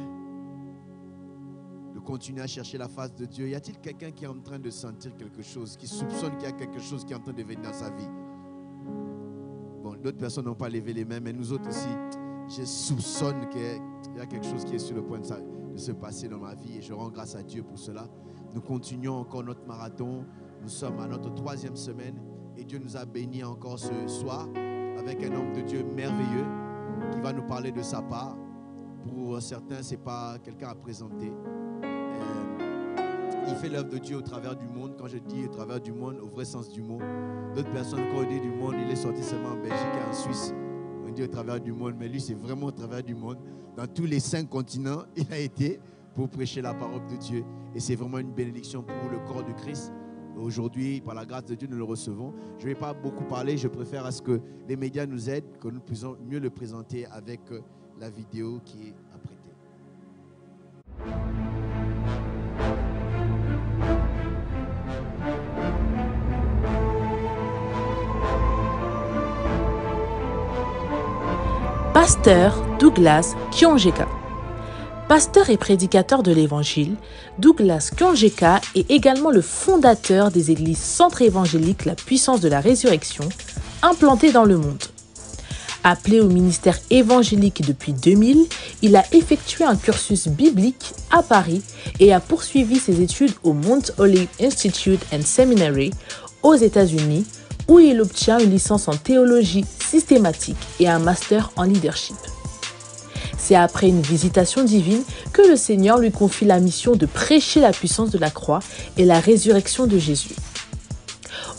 de continuer à chercher la face de Dieu. Y a-t-il quelqu'un qui est en train de sentir quelque chose, qui soupçonne qu'il y a quelque chose qui est en train de venir dans sa vie? Bon, d'autres personnes n'ont pas levé les mains, mais nous autres aussi, je soupçonne qu'il y a quelque chose qui est sur le point de se passer dans ma vie et je rends grâce à Dieu pour cela. Nous continuons encore notre marathon. Nous sommes à notre troisième semaine et Dieu nous a bénis encore ce soir avec un homme de Dieu merveilleux qui va nous parler de sa part. Pour certains, ce n'est pas quelqu'un à présenter. Euh, il fait l'œuvre de Dieu au travers du monde. Quand je dis au travers du monde, au vrai sens du mot. D'autres personnes, quand dit du monde, il est sorti seulement en Belgique et en Suisse. On dit au travers du monde, mais lui, c'est vraiment au travers du monde. Dans tous les cinq continents, il a été pour prêcher la parole de Dieu. Et c'est vraiment une bénédiction pour le corps du Christ. Aujourd'hui, par la grâce de Dieu, nous le recevons. Je ne vais pas beaucoup parler, je préfère à ce que les médias nous aident, que nous puissions mieux le présenter avec euh, la vidéo qui est apprêtée. Pasteur Douglas Kionjeka. Pasteur et prédicateur de l'Évangile, Douglas Kionjeka est également le fondateur des églises centre évangélique La Puissance de la Résurrection, implantées dans le monde. Appelé au ministère évangélique depuis 2000, il a effectué un cursus biblique à Paris et a poursuivi ses études au Mount Olive Institute and Seminary aux États-Unis, où il obtient une licence en théologie systématique et un master en leadership. C'est après une visitation divine que le Seigneur lui confie la mission de prêcher la puissance de la croix et la résurrection de Jésus.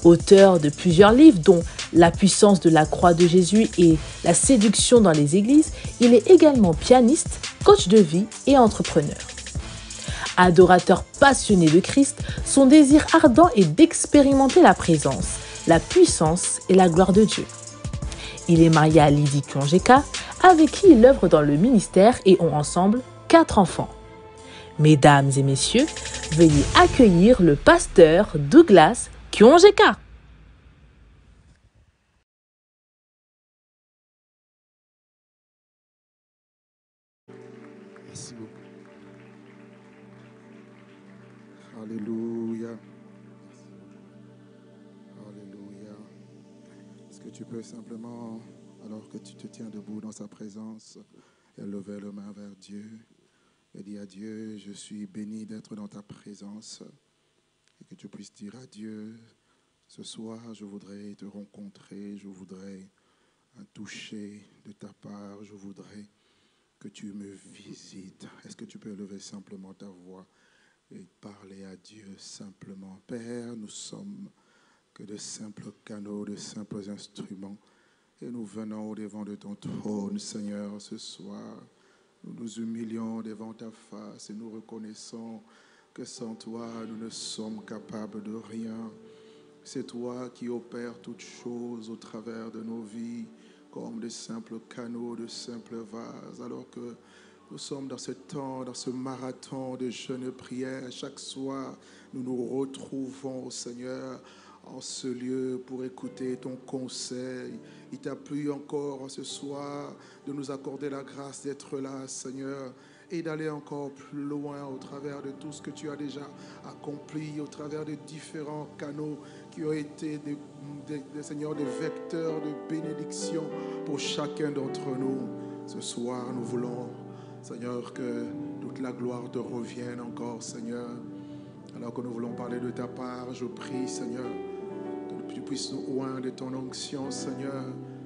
Auteur de plusieurs livres dont La puissance de la croix de Jésus et La séduction dans les églises, il est également pianiste, coach de vie et entrepreneur. Adorateur passionné de Christ, son désir ardent est d'expérimenter la présence, la puissance et la gloire de Dieu. Il est marié à Lydie Kionjeka, avec qui il œuvre dans le ministère et ont ensemble quatre enfants. Mesdames et messieurs, veuillez accueillir le pasteur Douglas Kionjeka. Te tiens debout dans sa présence, lever le main vers Dieu et dire à Dieu, je suis béni d'être dans ta présence et que tu puisses dire à Dieu, ce soir, je voudrais te rencontrer, je voudrais un toucher de ta part, je voudrais que tu me visites. Est-ce que tu peux lever simplement ta voix et parler à Dieu simplement? Père, nous sommes que de simples canaux, de simples instruments. Et nous venons au devant de ton trône, Seigneur, ce soir. Nous nous humilions devant ta face et nous reconnaissons que sans toi, nous ne sommes capables de rien. C'est toi qui opères toutes choses au travers de nos vies, comme de simples canaux, de simples vases, alors que nous sommes dans ce temps, dans ce marathon de jeûne et. Chaque soir, nous nous retrouvons, Seigneur, en ce lieu pour écouter ton conseil. Il t'a plu encore ce soir de nous accorder la grâce d'être là, Seigneur, et d'aller encore plus loin au travers de tout ce que tu as déjà accompli, au travers de différents canaux qui ont été des, des, des Seigneur, des vecteurs de bénédiction pour chacun d'entre nous. Ce soir, nous voulons, Seigneur, que toute la gloire te revienne encore, Seigneur. Alors que nous voulons parler de ta part, je prie, Seigneur, que tu puisses nous oindre de ton onction, Seigneur,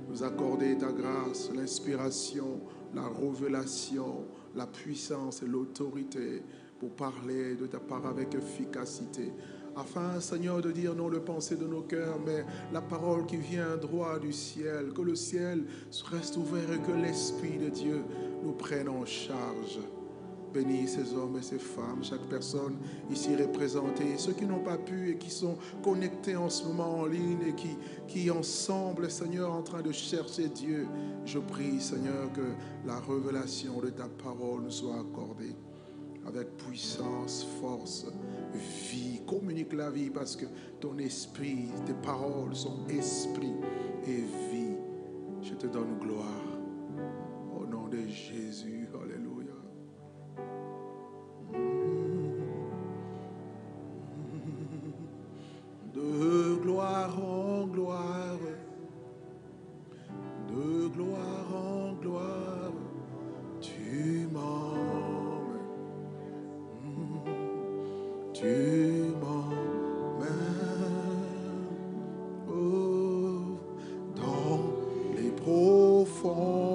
nous accorder ta grâce, l'inspiration, la révélation, la puissance et l'autorité pour parler de ta part avec efficacité. Afin, Seigneur, de dire non le pensée de nos cœurs, mais la parole qui vient droit du ciel, que le ciel reste ouvert et que l'Esprit de Dieu nous prenne en charge. Bénis ces hommes et ces femmes, chaque personne ici représentée, ceux qui n'ont pas pu et qui sont connectés en ce moment en ligne et qui, qui ensemble, Seigneur, en train de chercher Dieu. Je prie, Seigneur, que la révélation de ta parole nous soit accordée avec puissance, force, vie. Communique la vie parce que ton esprit, tes paroles sont esprit et vie. Je te donne gloire. Au nom de Jésus, gloire en gloire, de gloire en gloire, tu m'emmènes, tu m'emmènes, oh, dans les profondes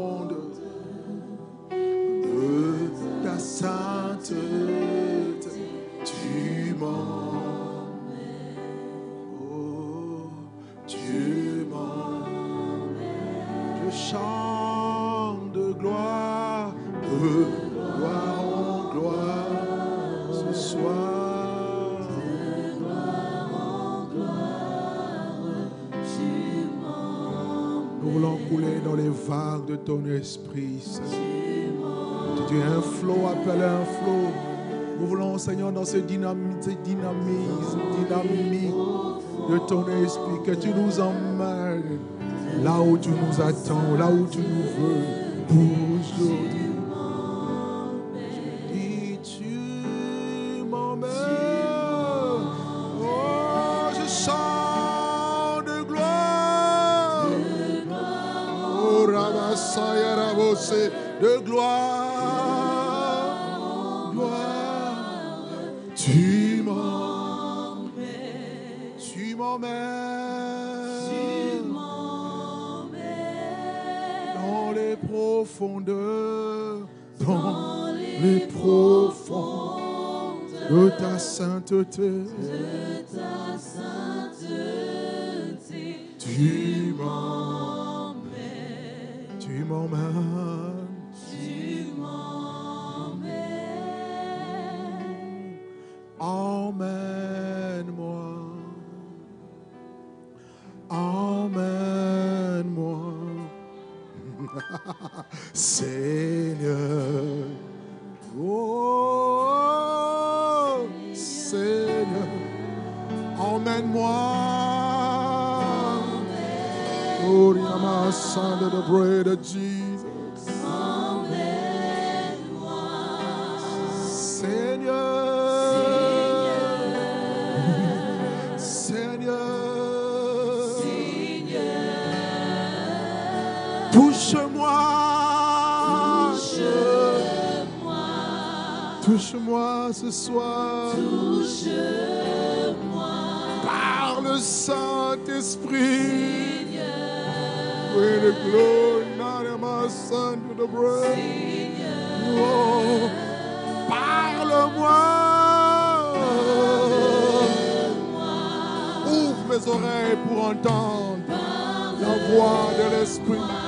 de ton esprit. Tu es un flot, appelle un flot. Nous voulons, Seigneur, dans ce dynamisme, dynamisme dynamique de ton esprit, que tu nous emmènes là où tu nous attends, là où tu nous veux pour aujourd'hui. Sainteté. Tu m'emmènes, tu m'emmènes. Touche-moi soir. Par le Saint-Esprit. With the glory, not in my son to the bread. Oh, parle-moi. Ouvre mes oreilles pour entendre la voix de l'Esprit.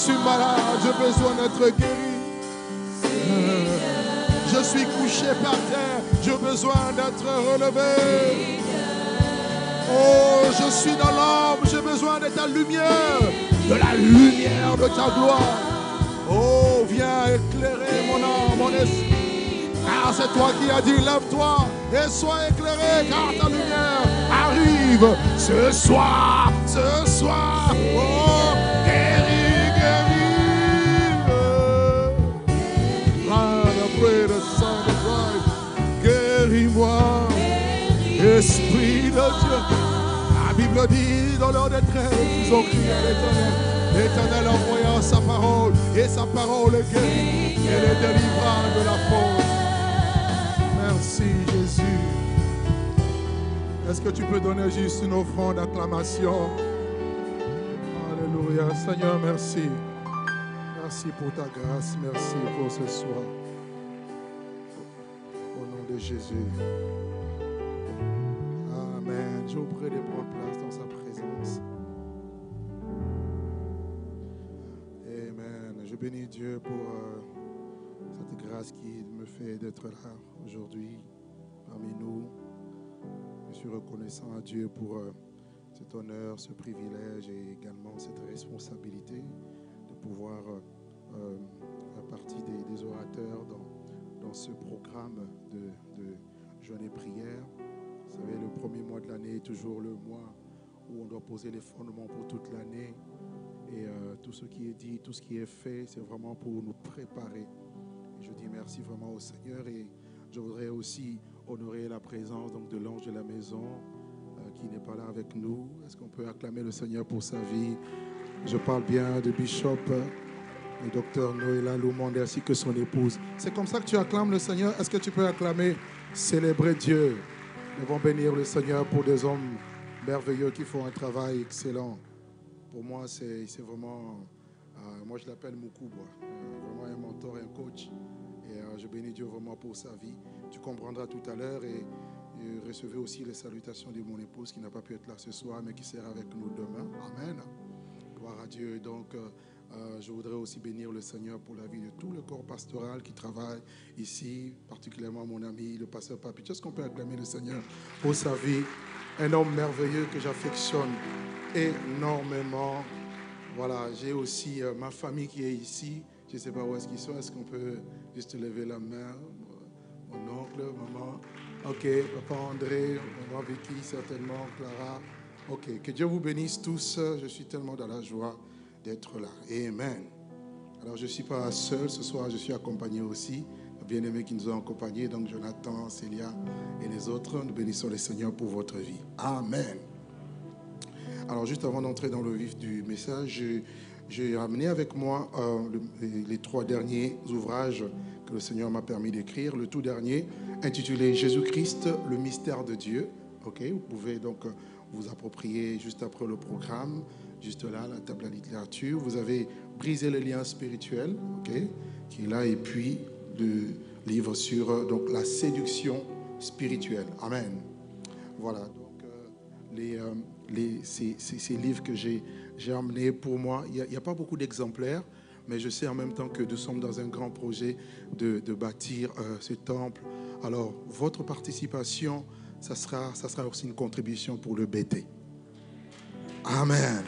Suis malade, j'ai besoin d'être guéri. Je suis couché par terre, j'ai besoin d'être relevé. Oh, je suis dans l'ombre, j'ai besoin de ta lumière, de la lumière de ta gloire. Oh, viens éclairer mon âme, mon esprit. Car c'est toi qui as dit, lève-toi et sois éclairé, car ta lumière arrive ce soir, ce soir. Oh, De Dieu. La Bible dit dans leur détresse, ils ont crié à l'éternel. L'éternel envoya sa parole et sa parole est guérie. Elle est délivrante de la faute. Merci Jésus. Est-ce que tu peux donner juste une offrande d'acclamation? Alléluia. Seigneur, merci. Merci pour ta grâce. Merci pour ce soir. Au nom de Jésus. De prendre place dans sa présence. Amen. Je bénis Dieu pour euh, cette grâce qui me fait d'être là aujourd'hui parmi nous. Je suis reconnaissant à Dieu pour euh, cet honneur, ce privilège et également cette responsabilité de pouvoir euh, faire partie des, orateurs dans, dans ce programme de, de jeûne et prière. Vous savez, le premier mois de l'année est toujours le mois où on doit poser les fondements pour toute l'année. Et euh, tout ce qui est dit, tout ce qui est fait, c'est vraiment pour nous préparer. Je dis merci vraiment au Seigneur et je voudrais aussi honorer la présence donc, de l'ange de la maison euh, qui n'est pas là avec nous. Est-ce qu'on peut acclamer le Seigneur pour sa vie? Je parle bien de Bishop, euh, le docteur Noéla Loumonde ainsi que son épouse. C'est comme ça que tu acclames le Seigneur? Est-ce que tu peux acclamer, célébrer Dieu? Nous allons bénir le Seigneur pour des hommes merveilleux qui font un travail excellent. Pour moi, c'est vraiment, euh, moi je l'appelle Moukouba, euh, vraiment un mentor un coach. Et euh, je bénis Dieu vraiment pour sa vie. Tu comprendras tout à l'heure et, et recevez aussi les salutations de mon épouse qui n'a pas pu être là ce soir, mais qui sera avec nous demain. Amen. Gloire à Dieu. Donc, euh, je voudrais aussi bénir le Seigneur pour la vie de tout le corps pastoral qui travaille ici, particulièrement mon ami, le pasteur Papi. Est-ce qu'on peut acclamer le Seigneur pour sa vie? Un homme merveilleux que j'affectionne énormément. Voilà, j'ai aussi euh, ma famille qui est ici. Je ne sais pas où est-ce qu'ils sont. Est-ce qu'on peut juste lever la main? Mon oncle, maman. Ok, papa André, maman Vicky, certainement, Clara. Ok, que Dieu vous bénisse tous. Je suis tellement dans la joie d'être là. Amen. Alors, je ne suis pas seul ce soir, je suis accompagné aussi. Bien-aimés qui nous ont accompagnés, donc Jonathan, Célia et les autres, nous bénissons le Seigneur pour votre vie. Amen. Alors, juste avant d'entrer dans le vif du message, j'ai ramené avec moi euh, le- les trois derniers ouvrages que le Seigneur m'a permis d'écrire. Le tout dernier, intitulé Jésus-Christ, le mystère de Dieu. Ok, vous pouvez donc vous approprier juste après le programme, juste là, la table à littérature. Vous avez brisé le lien spirituel, qui est là, et puis le livre sur euh, donc la séduction spirituelle. Amen. Voilà, donc euh, les, euh, les- ces, ces- livres que j'ai j'ai emmenés pour moi, il n'y a, pas beaucoup d'exemplaires, mais je sais en même temps que nous sommes dans un grand projet de, de bâtir ce temple. Alors, votre participation, ça sera, ça sera aussi une contribution pour le BT. Amen.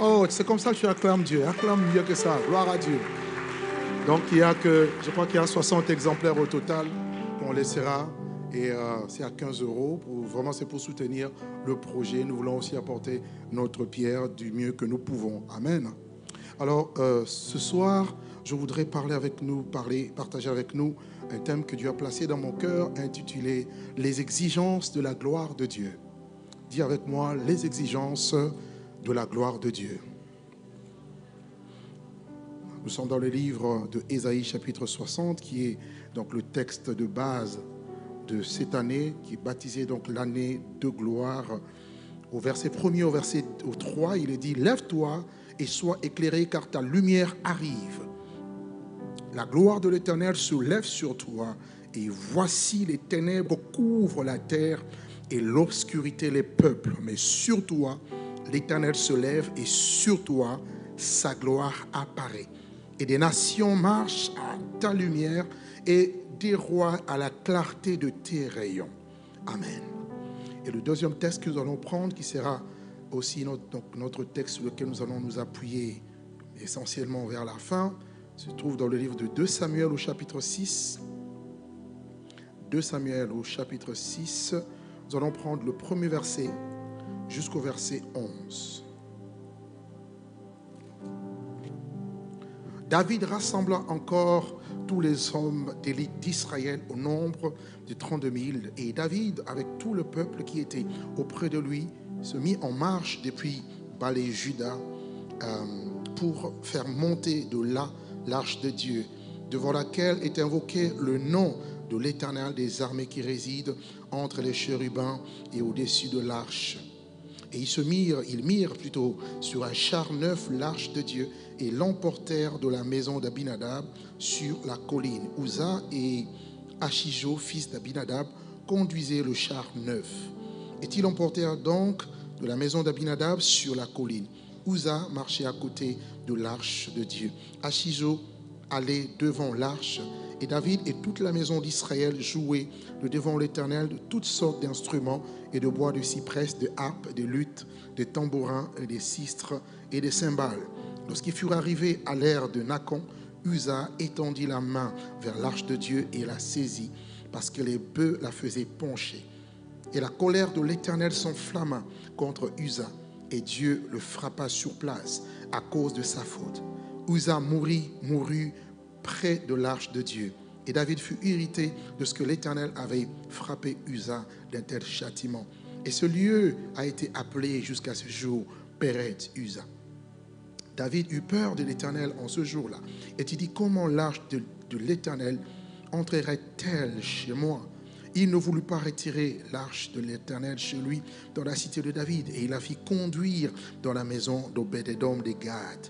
Oh, c'est comme ça que tu acclames Dieu. Acclame mieux que ça. Gloire à Dieu. Donc, il y a que, je crois qu'il y a 60 exemplaires au total qu'on laissera. Et euh, c'est à 15 euros. Vraiment, c'est pour soutenir le projet. Nous voulons aussi apporter notre pierre du mieux que nous pouvons. Amen. Alors, euh, ce soir, je voudrais parler avec nous, parler, partager avec nous un thème que Dieu a placé dans mon cœur, intitulé Les exigences de la gloire de Dieu. Dis avec moi, les exigences de la gloire de Dieu. Nous sommes dans le livre de Ésaïe chapitre 60, qui est donc le texte de base de cette année, qui est baptisé donc l'année de gloire. Au verset 1er au verset au 3, il est dit Lève-toi et sois éclairé, car ta lumière arrive. La gloire de l'Éternel se lève sur toi, et voici les ténèbres couvrent la terre et l'obscurité les peuples. Mais sur toi, l'Éternel se lève, et sur toi, sa gloire apparaît. Et des nations marchent à ta lumière, et des rois à la clarté de tes rayons. Amen. Et le deuxième texte que nous allons prendre, qui sera aussi notre, texte sur lequel nous allons nous appuyer essentiellement vers la fin, se trouve dans le livre de 2 Samuel au chapitre 6. 2 Samuel au chapitre 6. Nous allons prendre le premier verset jusqu'au verset 11. David rassembla encore tous les hommes d'élite d'Israël au nombre de 32 000. Et David, avec tout le peuple qui était auprès de lui, se mit en marche depuis Balé Juda euh, pour faire monter de là l'arche de Dieu, devant laquelle est invoqué le nom de l'Éternel des armées qui réside entre les chérubins et au-dessus de l'arche. Et ils se mirent, ils mirent plutôt sur un char neuf l'arche de Dieu et l'emportèrent de la maison d'Abinadab sur la colline. Uza et Achijo, fils d'Abinadab, conduisaient le char neuf. Et ils l'emportèrent donc de la maison d'Abinadab sur la colline. Uza marchait à côté de l'arche de Dieu. Achijo allait devant l'arche. Et David et toute la maison d'Israël jouaient de devant l'Éternel de toutes sortes d'instruments et de bois de cyprès, de harpes, de luttes, de tambourins, et des sistres et des cymbales. Lorsqu'ils furent arrivés à l'ère de Nacon, Uza étendit la main vers l'arche de Dieu et la saisit, parce que les bœufs la faisaient pencher. Et la colère de l'Éternel s'enflamma contre Uza, et Dieu le frappa sur place à cause de sa faute. Uza mourut, mourut près de l'arche de Dieu. Et David fut irrité de ce que l'Éternel avait frappé Uza d'un tel châtiment. Et ce lieu a été appelé jusqu'à ce jour Péret Uza. David eut peur de l'Éternel en ce jour-là. Et il dit, comment l'arche de, l'Éternel entrerait-elle chez moi? Il ne voulut pas retirer l'arche de l'Éternel chez lui dans la cité de David. Et il la fit conduire dans la maison d'Obédédom des Gad.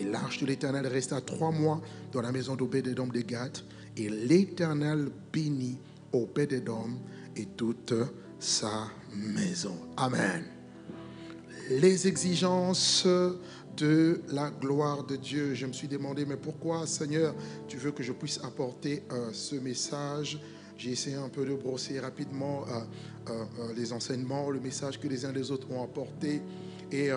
Et l'arche de l'Éternel resta trois mois dans la maison d'Obédédom des Gad. Et l'Éternel bénit Obédédom et toute sa maison. Amen. Les exigences de la gloire de Dieu. Je me suis demandé, mais pourquoi, Seigneur, tu veux que je puisse apporter euh, ce message? J'ai essayé un peu de brosser rapidement euh, euh, les enseignements, le message que les uns les autres ont apporté. Et,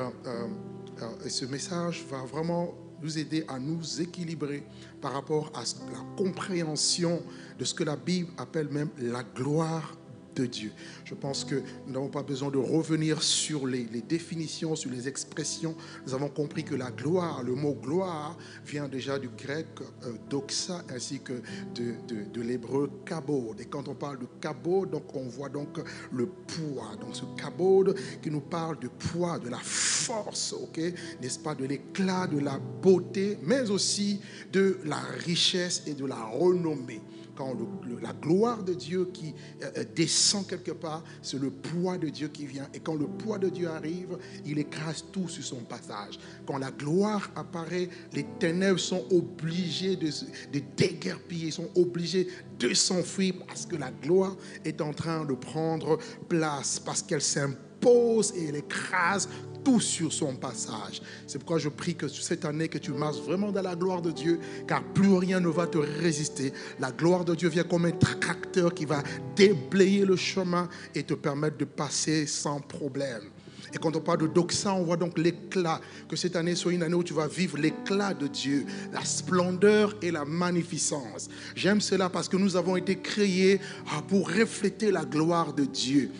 et ce message va vraiment nous aider à nous équilibrer par rapport à la compréhension de ce que la Bible appelle même la gloire de Dieu. Je pense que nous n'avons pas besoin de revenir sur les, définitions, sur les expressions. Nous avons compris que la gloire, le mot gloire, vient déjà du grec euh, doxa ainsi que de, de, de l'hébreu kabod. Et quand on parle de kabod, donc on voit donc le poids. Donc ce kabod qui nous parle du poids, de la force, ok, n'est-ce pas, de l'éclat, de la beauté, mais aussi de la richesse et de la renommée quand la gloire de Dieu qui euh, euh, descend quelque part, c'est le poids de Dieu qui vient. Et quand le poids de Dieu arrive, il écrase tout sur son passage. Quand la gloire apparaît, les ténèbres sont obligées de, de déguerpiller, sont obligées de s'enfuir parce que la gloire est en train de prendre place, parce qu'elle s'impose et elle écrase tout sur son passage. C'est pourquoi je prie que cette année, que tu marches vraiment dans la gloire de Dieu, car plus rien ne va te résister. La gloire de Dieu vient comme un tracteur qui va déblayer le chemin et te permettre de passer sans problème. Et quand on parle de doxa, on voit donc l'éclat. Que cette année soit une année où tu vas vivre l'éclat de Dieu, la splendeur et la magnificence. J'aime cela parce que nous avons été créés ah, pour refléter la gloire de Dieu.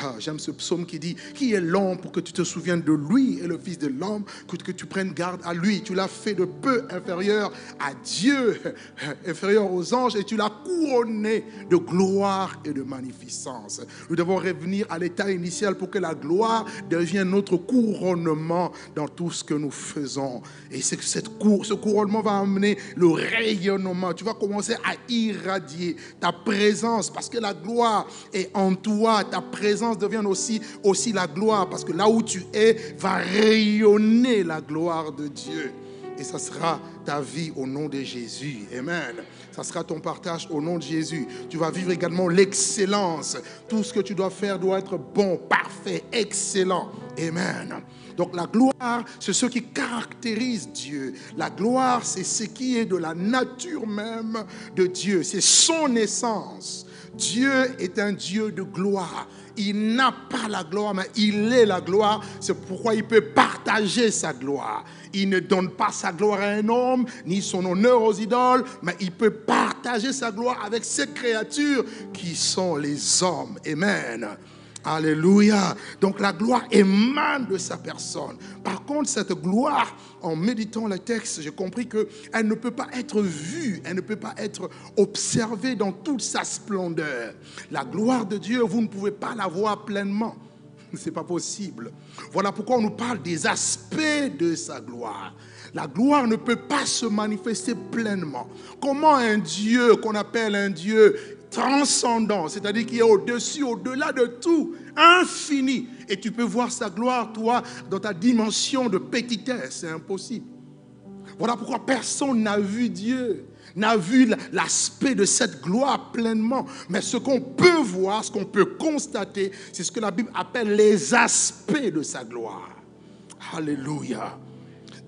Ah, J'aime ce psaume qui dit Qui est l'homme pour que tu te souviennes de lui et le Fils de l'homme, que, tu prennes garde à lui. Tu l'as fait de peu inférieur à Dieu, inférieur aux anges, et tu l'as couronné de gloire et de magnificence. Nous devons revenir à l'état initial pour que la gloire devienne notre couronnement dans tout ce que nous faisons. Et cette cour, ce couronnement va amener le rayonnement. Tu vas commencer à irradier ta présence parce que la gloire est en toi. Ta présence devient aussi, aussi la gloire parce que là où tu es va rayonner la gloire de Dieu. Et ça sera ta vie au nom de Jésus. Amen. Ça sera ton partage au nom de Jésus. Tu vas vivre également l'excellence. Tout ce que tu dois faire doit être bon, parfait, excellent. Amen. Donc la gloire, c'est ce qui caractérise Dieu. La gloire, c'est ce qui est de la nature même de Dieu. C'est son essence. Dieu est un Dieu de gloire. Il n'a pas la gloire, mais il est la gloire. C'est pourquoi il peut partager sa gloire. Il ne donne pas sa gloire à un homme, ni son honneur aux idoles, mais il peut partager sa gloire avec ses créatures qui sont les hommes. Amen. Alléluia. Donc la gloire émane de sa personne. Par contre, cette gloire, en méditant le texte, j'ai compris qu'elle ne peut pas être vue, elle ne peut pas être observée dans toute sa splendeur. La gloire de Dieu, vous ne pouvez pas la voir pleinement. C'est pas possible. Voilà pourquoi on nous parle des aspects de sa gloire. La gloire ne peut pas se manifester pleinement. Comment un Dieu qu'on appelle un Dieu transcendant, c'est-à-dire qui est au-dessus, au-delà de tout, infini, et tu peux voir sa gloire, toi, dans ta dimension de petitesse, c'est impossible. Voilà pourquoi personne n'a vu Dieu, n'a vu l'aspect de cette gloire pleinement. Mais ce qu'on peut voir, ce qu'on peut constater, c'est ce que la Bible appelle les aspects de sa gloire. Alléluia.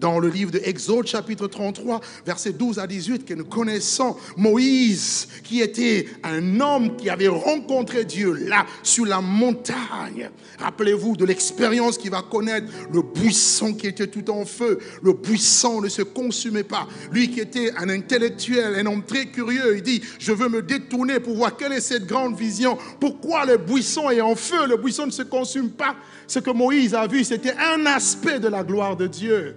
Dans le livre de Exode chapitre 33, versets 12 à 18, que nous connaissons, Moïse, qui était un homme qui avait rencontré Dieu là, sur la montagne. Rappelez-vous de l'expérience qu'il va connaître, le buisson qui était tout en feu. Le buisson ne se consumait pas. Lui qui était un intellectuel, un homme très curieux, il dit, je veux me détourner pour voir quelle est cette grande vision. Pourquoi le buisson est en feu, le buisson ne se consume pas. Ce que Moïse a vu, c'était un aspect de la gloire de Dieu.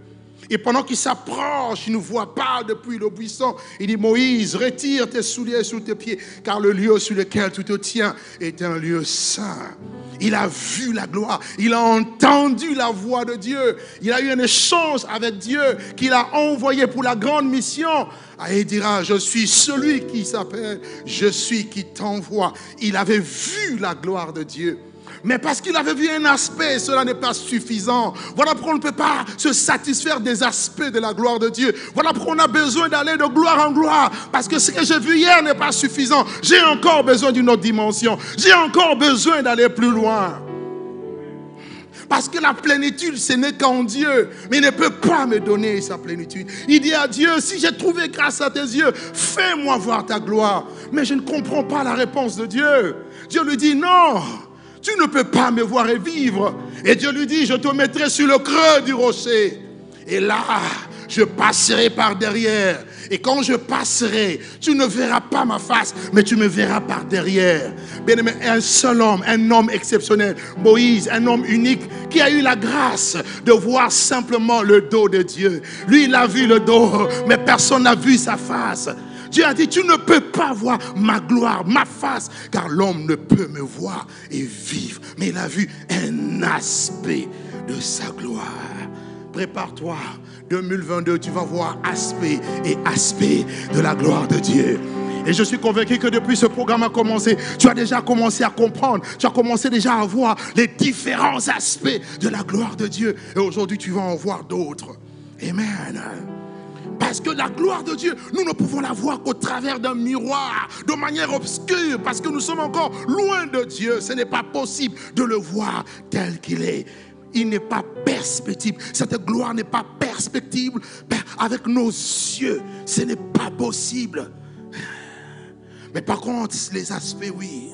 Et pendant qu'il s'approche, il ne voit pas depuis le buisson. Il dit, Moïse, retire tes souliers sous tes pieds, car le lieu sur lequel tu te tiens est un lieu saint. Il a vu la gloire, il a entendu la voix de Dieu, il a eu un échange avec Dieu qu'il a envoyé pour la grande mission. Et il dira, je suis celui qui s'appelle, je suis qui t'envoie. Il avait vu la gloire de Dieu. Mais parce qu'il avait vu un aspect, cela n'est pas suffisant. Voilà pourquoi on ne peut pas se satisfaire des aspects de la gloire de Dieu. Voilà pourquoi on a besoin d'aller de gloire en gloire. Parce que ce que j'ai vu hier n'est pas suffisant. J'ai encore besoin d'une autre dimension. J'ai encore besoin d'aller plus loin. Parce que la plénitude, ce n'est qu'en Dieu. Mais il ne peut pas me donner sa plénitude. Il dit à Dieu, si j'ai trouvé grâce à tes yeux, fais-moi voir ta gloire. Mais je ne comprends pas la réponse de Dieu. Dieu lui dit, non, tu ne peux pas me voir et vivre. Et Dieu lui dit, je te mettrai sur le creux du rocher. Et là, je passerai par derrière Et quand je passerai, tu ne verras pas ma face, mais tu me verras par derrière. Bien aimé, un seul homme, un homme exceptionnel, Moïse, un homme unique, qui a eu la grâce de voir simplement le dos de Dieu. Lui, il a vu le dos, mais personne n'a vu sa face. Dieu a dit, tu ne peux pas voir ma gloire, ma face, car l'homme ne peut me voir et vivre. Mais il a vu un aspect de sa gloire. Prépare-toi. 2022, tu vas voir aspect et aspect de la gloire de Dieu. Et je suis convaincu que depuis ce programme a commencé, tu as déjà commencé à comprendre, tu as commencé déjà à voir les différents aspects de la gloire de Dieu. Et aujourd'hui, tu vas en voir d'autres. Amen. Parce que la gloire de Dieu, nous ne pouvons la voir qu'au travers d'un miroir, de manière obscure, parce que nous sommes encore loin de Dieu. Ce n'est pas possible de le voir tel qu'il est. Il n'est pas perspective. Cette gloire n'est pas perspective avec nos yeux. Ce n'est pas possible. Mais par contre, les aspects, oui.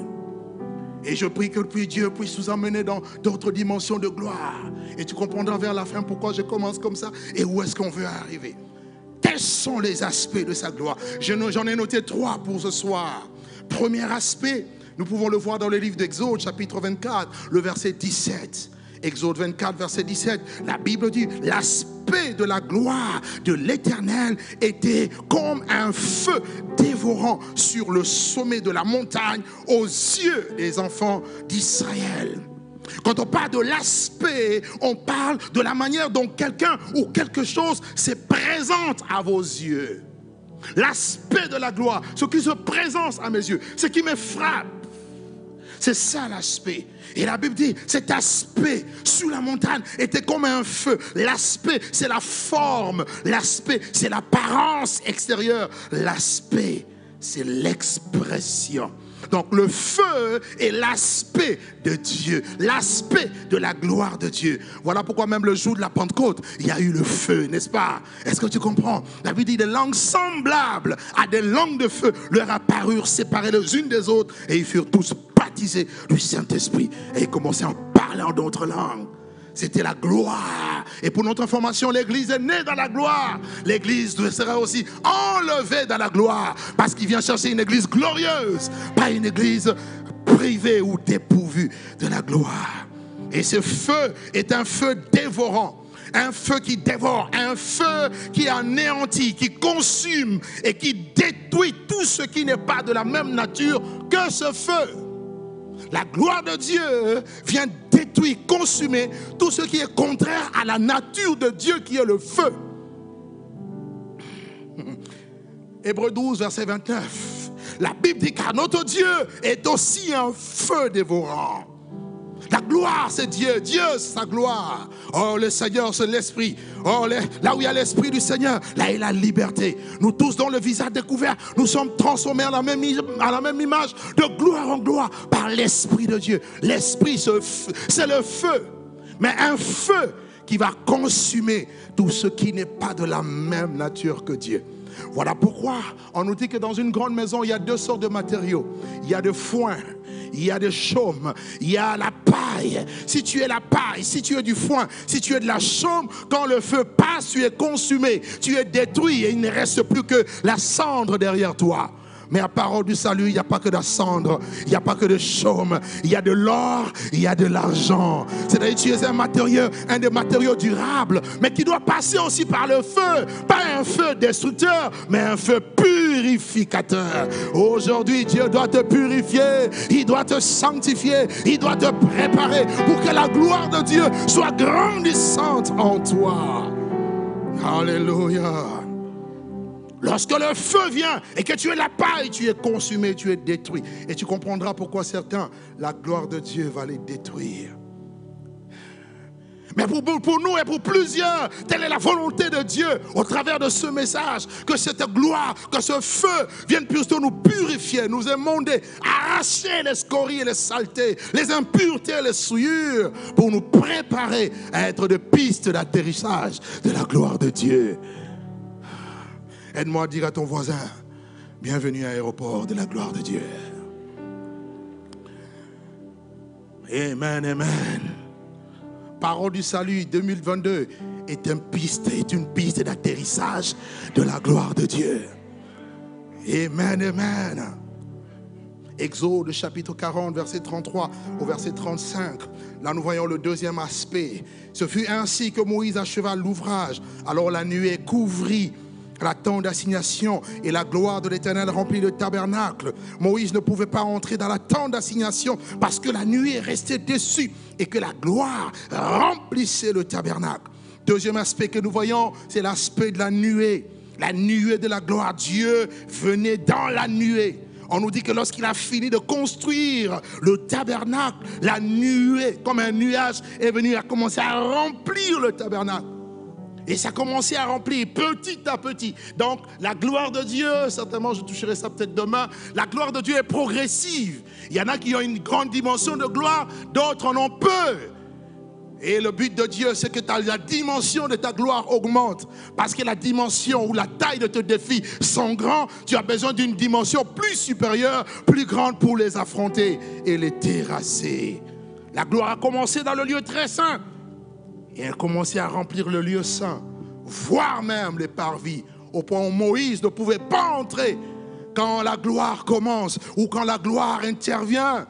Et je prie que Dieu puisse nous emmener dans d'autres dimensions de gloire. Et tu comprendras vers la fin pourquoi je commence comme ça et où est-ce qu'on veut arriver. Quels sont les aspects de sa gloire J'en ai noté trois pour ce soir. Premier aspect, nous pouvons le voir dans le livre d'Exode, chapitre 24, le verset 17. Exode 24, verset 17, la Bible dit, l'aspect de la gloire de l'Éternel était comme un feu dévorant sur le sommet de la montagne aux yeux des enfants d'Israël. Quand on parle de l'aspect, on parle de la manière dont quelqu'un ou quelque chose se présente à vos yeux. L'aspect de la gloire, ce qui se présente à mes yeux, ce qui me frappe. C'est ça l'aspect. Et la Bible dit, cet aspect sous la montagne était comme un feu. L'aspect, c'est la forme. L'aspect, c'est l'apparence extérieure. L'aspect, c'est l'expression. Donc le feu est l'aspect de Dieu, l'aspect de la gloire de Dieu. Voilà pourquoi même le jour de la Pentecôte, il y a eu le feu, n'est-ce pas? Est-ce que tu comprends? La dit des langues semblables à des langues de feu leur apparurent séparées les unes des autres et ils furent tous baptisés du Saint-Esprit et ils commençaient à parler en d'autres langues. C'était la gloire. Et pour notre information, l'Église est née dans la gloire. L'Église sera aussi enlevée dans la gloire. Parce qu'il vient chercher une Église glorieuse, pas une Église privée ou dépourvue de la gloire. Et ce feu est un feu dévorant. Un feu qui dévore, un feu qui anéantit, qui consume et qui détruit tout ce qui n'est pas de la même nature que ce feu. La gloire de Dieu vient détruire, consumer tout ce qui est contraire à la nature de Dieu qui est le feu. Hébreu 12, verset 29. La Bible dit car notre Dieu est aussi un feu dévorant. La gloire, c'est Dieu. Dieu, c'est sa gloire. Oh, le Seigneur, c'est l'Esprit. Oh, là où il y a l'Esprit du Seigneur, là a la liberté. Nous tous, dans le visage découvert, nous sommes transformés à la même, à la même image, de gloire en gloire, par l'Esprit de Dieu. L'Esprit, c'est le feu. Mais un feu qui va consumer tout ce qui n'est pas de la même nature que Dieu. Voilà pourquoi on nous dit que dans une grande maison, il y a deux sortes de matériaux. Il y a de foin, il y a de chaume, il y a la paille. Si tu es la paille, si tu es du foin, si tu es de la chaume, quand le feu passe, tu es consumé, tu es détruit et il ne reste plus que la cendre derrière toi. Mais à parole du salut, il n'y a pas que de la cendre, il n'y a pas que de chaume, il y a de l'or, il y a de l'argent. C'est-à-dire tu es un matériau, un des matériaux durables, mais qui doit passer aussi par le feu. Pas un feu destructeur, mais un feu purificateur. Aujourd'hui, Dieu doit te purifier, il doit te sanctifier, il doit te préparer pour que la gloire de Dieu soit grandissante en toi. Alléluia. Lorsque le feu vient et que tu es la paille, tu es consumé, tu es détruit. Et tu comprendras pourquoi certains, la gloire de Dieu va les détruire. Mais pour, nous et pour plusieurs, telle est la volonté de Dieu au travers de ce message, que cette gloire, que ce feu vienne plutôt nous purifier, nous émonder, arracher les scories et les saletés, les impuretés et les souillures, pour nous préparer à être de pistes d'atterrissage de la gloire de Dieu. Aide-moi à dire à ton voisin, bienvenue à l'aéroport de la gloire de Dieu. Amen, amen. Parole du salut 2022 est une piste, est une piste d'atterrissage de la gloire de Dieu. Amen, amen. Exode chapitre 40, verset 33 au verset 35. Là, nous voyons le deuxième aspect. Ce fut ainsi que Moïse acheva l'ouvrage. Alors la nuée couvrit la tente d'assignation et la gloire de l'Éternel remplit le tabernacle. Moïse ne pouvait pas entrer dans la tente d'assignation parce que la nuée restait dessus et que la gloire remplissait le tabernacle. Deuxième aspect que nous voyons, c'est l'aspect de la nuée. La nuée de la gloire. Dieu venait dans la nuée. On nous dit que lorsqu'il a fini de construire le tabernacle, la nuée, comme un nuage, est venue à commencer à remplir le tabernacle. Et ça a commencé à remplir petit à petit. Donc la gloire de Dieu, certainement je toucherai ça peut-être demain, la gloire de Dieu est progressive. Il y en a qui ont une grande dimension de gloire, d'autres en ont peu. Et le but de Dieu, c'est que la dimension de ta gloire augmente. Parce que la dimension ou la taille de tes défis sont grands, tu as besoin d'une dimension plus supérieure, plus grande pour les affronter et les terrasser. La gloire a commencé dans le lieu très saint. Et elle commençait à remplir le lieu saint, voire même les parvis, au point où Moïse ne pouvait pas entrer quand la gloire commence ou quand la gloire intervient.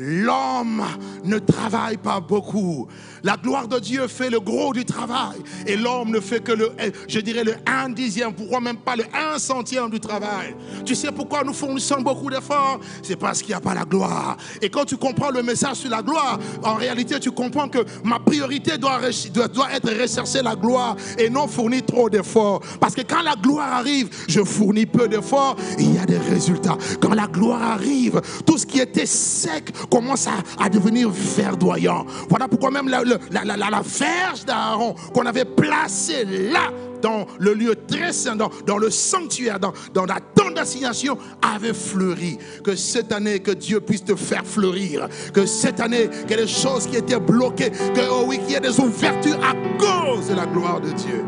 L'homme ne travaille pas beaucoup. La gloire de Dieu fait le gros du travail. Et l'homme ne fait que le, je dirais, le un dixième, pourquoi même pas le un centième du travail. Tu sais pourquoi nous fournissons beaucoup d'efforts? C'est parce qu'il n'y a pas la gloire. Et quand tu comprends le message sur la gloire, en réalité, tu comprends que ma priorité doit, doit, doit être rechercher la gloire et non fournir trop d'efforts. Parce que quand la gloire arrive, je fournis peu d'efforts, il y a des résultats. Quand la gloire arrive, tout ce qui était sec commence à, à devenir verdoyant. Voilà pourquoi même la, la, la, la- verge d'Aaron qu'on avait placée là, dans le lieu très saint, dans, dans le sanctuaire, dans, dans la tente d'assignation, avait fleuri. Que cette année, que Dieu puisse te faire fleurir. Que cette année, ait des choses qui étaient bloquées, que, oh oui, qu'il y ait des ouvertures à cause de la gloire de Dieu.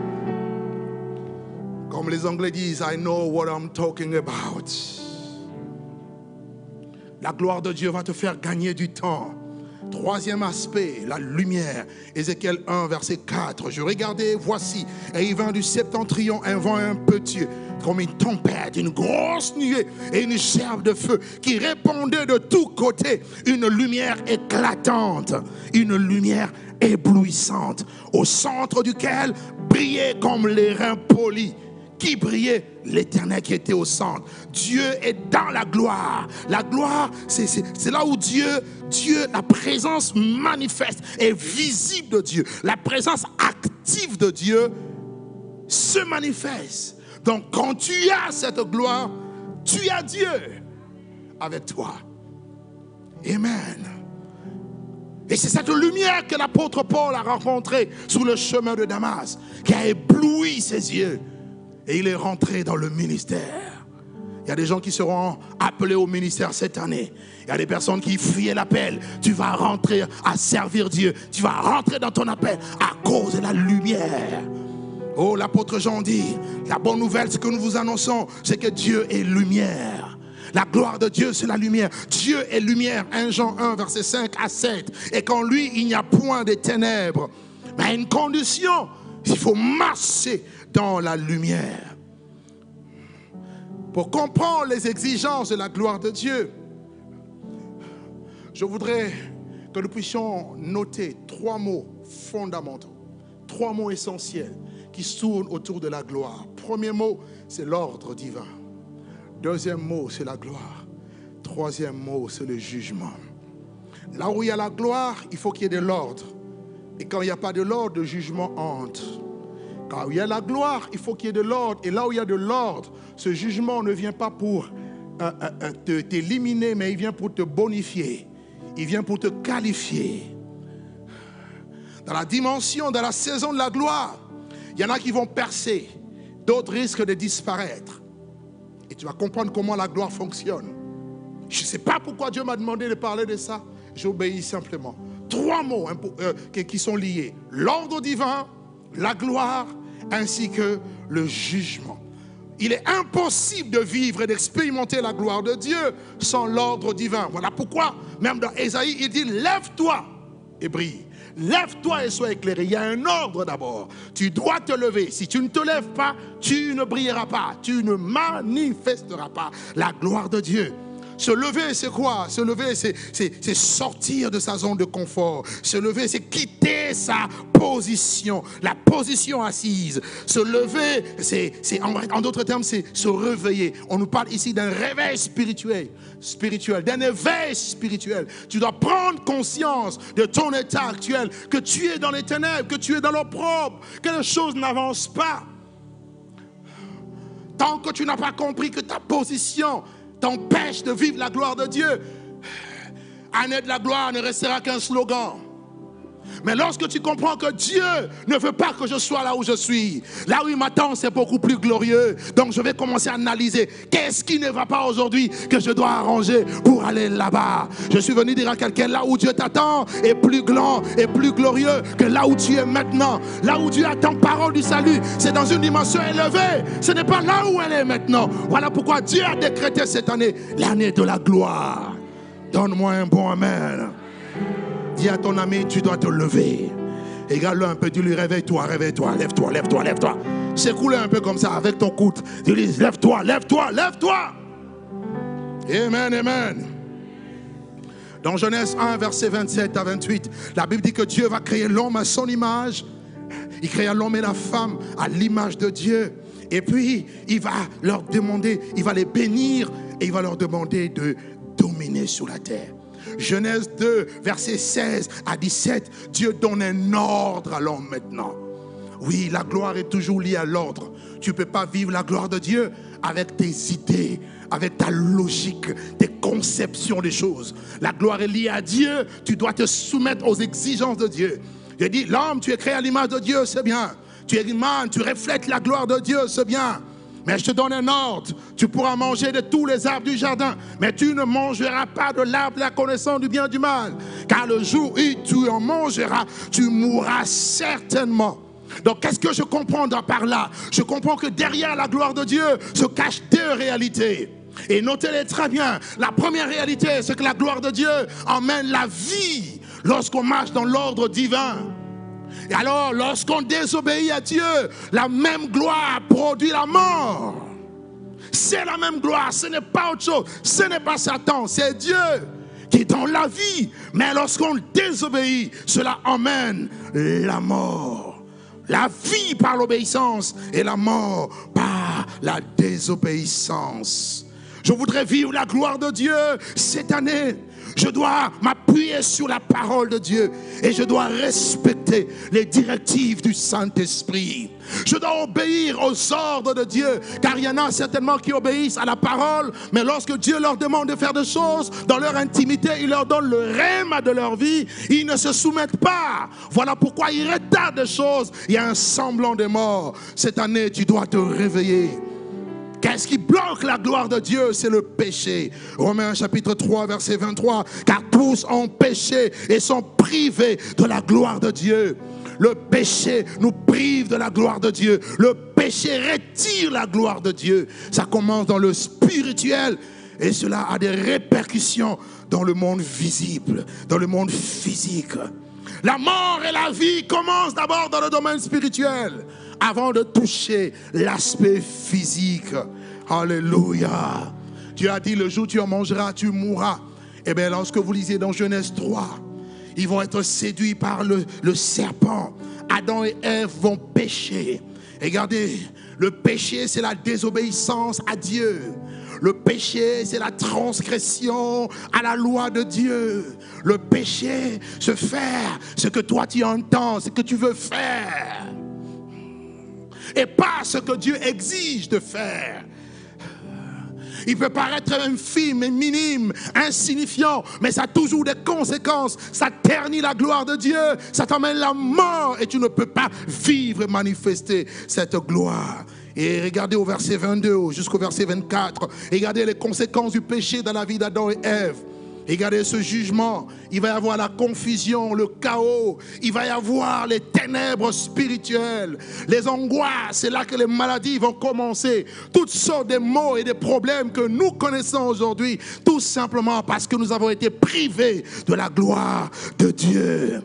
Comme les Anglais disent, I know what I'm talking about. La gloire de Dieu va te faire gagner du temps. Troisième aspect, la lumière. Ézéchiel 1, verset 4. Je regardais, voici, et il vint du septentrion un vent impétueux, comme une tempête, une grosse nuée et une gerbe de feu qui répandait de tous côtés une lumière éclatante, une lumière éblouissante, au centre duquel brillait comme les reins polis qui brillait? L'éternel qui était au centre. Dieu est dans la gloire. La gloire, c'est- là où Dieu, Dieu, la présence manifeste et visible de Dieu. La présence active de Dieu se manifeste. Donc quand tu as cette gloire, tu as Dieu avec toi. Amen. Et c'est cette lumière que l'apôtre Paul a rencontrée sur le chemin de Damas, qui a ébloui ses yeux. Et il est rentré dans le ministère. Il y a des gens qui seront appelés au ministère cette année. Il y a des personnes qui fuyaient l'appel. Tu vas rentrer à servir Dieu. Tu vas rentrer dans ton appel à cause de la lumière. Oh, l'apôtre Jean dit, la bonne nouvelle, ce que nous vous annonçons, c'est que Dieu est lumière. La gloire de Dieu, c'est la lumière. Dieu est lumière. 1 Jean 1, verset 5 à 7. Et qu'en lui, il n'y a point de ténèbres. Mais à une condition, il faut marcher dans la lumière. Pour comprendre les exigences de la gloire de Dieu, je voudrais que nous puissions noter trois mots fondamentaux, trois mots essentiels qui tournent autour de la gloire. Premier mot, c'est l'ordre divin. Deuxième mot, c'est la gloire. Troisième mot, c'est le jugement. Là où il y a la gloire, il faut qu'il y ait de l'ordre. Et quand il n'y a pas de l'ordre, le jugement entre. Quand il y a la gloire, il faut qu'il y ait de l'ordre. Et là où il y a de l'ordre, ce jugement ne vient pas pour euh, euh, euh, t'éliminer, mais il vient pour te bonifier. Il vient pour te qualifier. Dans la dimension, dans la saison de la gloire, il y en a qui vont percer, d'autres risquent de disparaître. Et tu vas comprendre comment la gloire fonctionne. Je ne sais pas pourquoi Dieu m'a demandé de parler de ça. J'obéis simplement. Trois mots hein, qui sont liés. L'ordre divin, la gloire, ainsi que le jugement. Il est impossible de vivre et d'expérimenter la gloire de Dieu sans l'ordre divin. Voilà pourquoi, même dans Ésaïe, il dit, lève-toi et brille. Lève-toi et sois éclairé. Il y a un ordre d'abord. Tu dois te lever. Si tu ne te lèves pas, tu ne brilleras pas. Tu ne manifesteras pas la gloire de Dieu. Se lever, c'est quoi? Se lever, c'est- sortir de sa zone de confort. Se lever, c'est quitter sa position, la position assise. Se lever, c'est- en, en d'autres termes, c'est se réveiller. On nous parle ici d'un réveil spirituel, spirituel, d'un éveil spirituel. Tu dois prendre conscience de ton état actuel, que tu es dans les ténèbres, que tu es dans l'opprobre, que les choses n'avancent pas. Tant que tu n'as pas compris que ta position t'empêche de vivre la gloire de Dieu, année de la gloire ne restera qu'un slogan. Mais lorsque tu comprends que Dieu ne veut pas que je sois là où je suis, là où il m'attend, c'est beaucoup plus glorieux. Donc je vais commencer à analyser qu'est-ce qui ne va pas aujourd'hui que je dois arranger pour aller là-bas. Je suis venu dire à quelqu'un là où Dieu t'attend est plus grand et plus glorieux que là où tu es maintenant. Là où Dieu attend parole du salut, c'est dans une dimension élevée. Ce n'est pas là où elle est maintenant. Voilà pourquoi Dieu a décrété cette année l'année de la gloire. Donne-moi un bon Amen. Dis à ton ami, tu dois te lever. Regarde-le un peu, dis-lui, réveille-toi, réveille-toi, lève-toi, lève-toi, lève-toi. Secoue-le un peu comme ça avec ton coude. Dis-lui, lève-toi, lève-toi, lève-toi. Amen, amen. Dans Genèse 1, verset 27 à 28, la Bible dit que Dieu va créer l'homme à son image. Il créa l'homme et la femme à l'image de Dieu. Et puis, il va leur demander, il va les bénir et il va leur demander de dominer sur la terre. Genèse 2, verset 16 à 17, Dieu donne un ordre à l'homme maintenant. Oui, la gloire est toujours liée à l'ordre. Tu ne peux pas vivre la gloire de Dieu avec tes idées, avec ta logique, tes conceptions des choses. La gloire est liée à Dieu. Tu dois te soumettre aux exigences de Dieu. J'ai dit, l'homme, tu es créé à l'image de Dieu, c'est bien. Tu es humain, tu reflètes la gloire de Dieu, c'est bien. Mais je te donne un ordre. Tu pourras manger de tous les arbres du jardin, mais tu ne mangeras pas de l'arbre de la connaissance du bien et du mal. Car le jour où tu en mangeras, tu mourras certainement. Donc, qu'est-ce que je comprends par là? Je comprends que derrière la gloire de Dieu se cachent deux réalités. Et notez-les très bien. La première réalité, c'est que la gloire de Dieu emmène la vie lorsqu'on marche dans l'ordre divin. Et alors, lorsqu'on désobéit à Dieu, la même gloire produit la mort. C'est la même gloire, ce n'est pas autre chose. Ce n'est pas Satan, c'est Dieu qui est dans la vie. Mais lorsqu'on désobéit, cela emmène la mort. La vie par l'obéissance et la mort par la désobéissance. Je voudrais vivre la gloire de Dieu cette année. Je dois m'appuyer sur la parole de Dieu et je dois respecter les directives du Saint-Esprit. Je dois obéir aux ordres de Dieu, car il y en a certainement qui obéissent à la parole, mais lorsque Dieu leur demande de faire des choses dans leur intimité, il leur donne le rême de leur vie, ils ne se soumettent pas. Voilà pourquoi ils retardent des choses. Il y a un semblant de mort. Cette année, tu dois te réveiller. Qu'est-ce qui bloque la gloire de Dieu? C'est le péché. Romains chapitre 3, verset 23. Car tous ont péché et sont privés de la gloire de Dieu. Le péché nous prive de la gloire de Dieu. Le péché retire la gloire de Dieu. Ça commence dans le spirituel et cela a des répercussions dans le monde visible, dans le monde physique. La mort et la vie commencent d'abord dans le domaine spirituel avant de toucher l'aspect physique. Alléluia. Dieu a dit, le jour où tu en mangeras, tu mourras. Eh bien, lorsque vous lisez dans Genèse 3, ils vont être séduits par le, serpent. Adam et Ève vont pécher. Regardez, le péché, c'est la désobéissance à Dieu. Le péché, c'est la transgression à la loi de Dieu. Le péché, c'est faire ce que toi tu entends, ce que tu veux faire. Et pas ce que Dieu exige de faire. Il peut paraître infime et minime, insignifiant, mais ça a toujours des conséquences. Ça ternit la gloire de Dieu, ça t'emmène la mort et tu ne peux pas vivre et manifester cette gloire. Et regardez au verset 22 jusqu'au verset 24, regardez les conséquences du péché dans la vie d'Adam et Ève. Regardez ce jugement. Il va y avoir la confusion, le chaos. Il va y avoir les ténèbres spirituelles, les angoisses. C'est là que les maladies vont commencer. Toutes sortes de maux et de problèmes que nous connaissons aujourd'hui, tout simplement parce que nous avons été privés de la gloire de Dieu.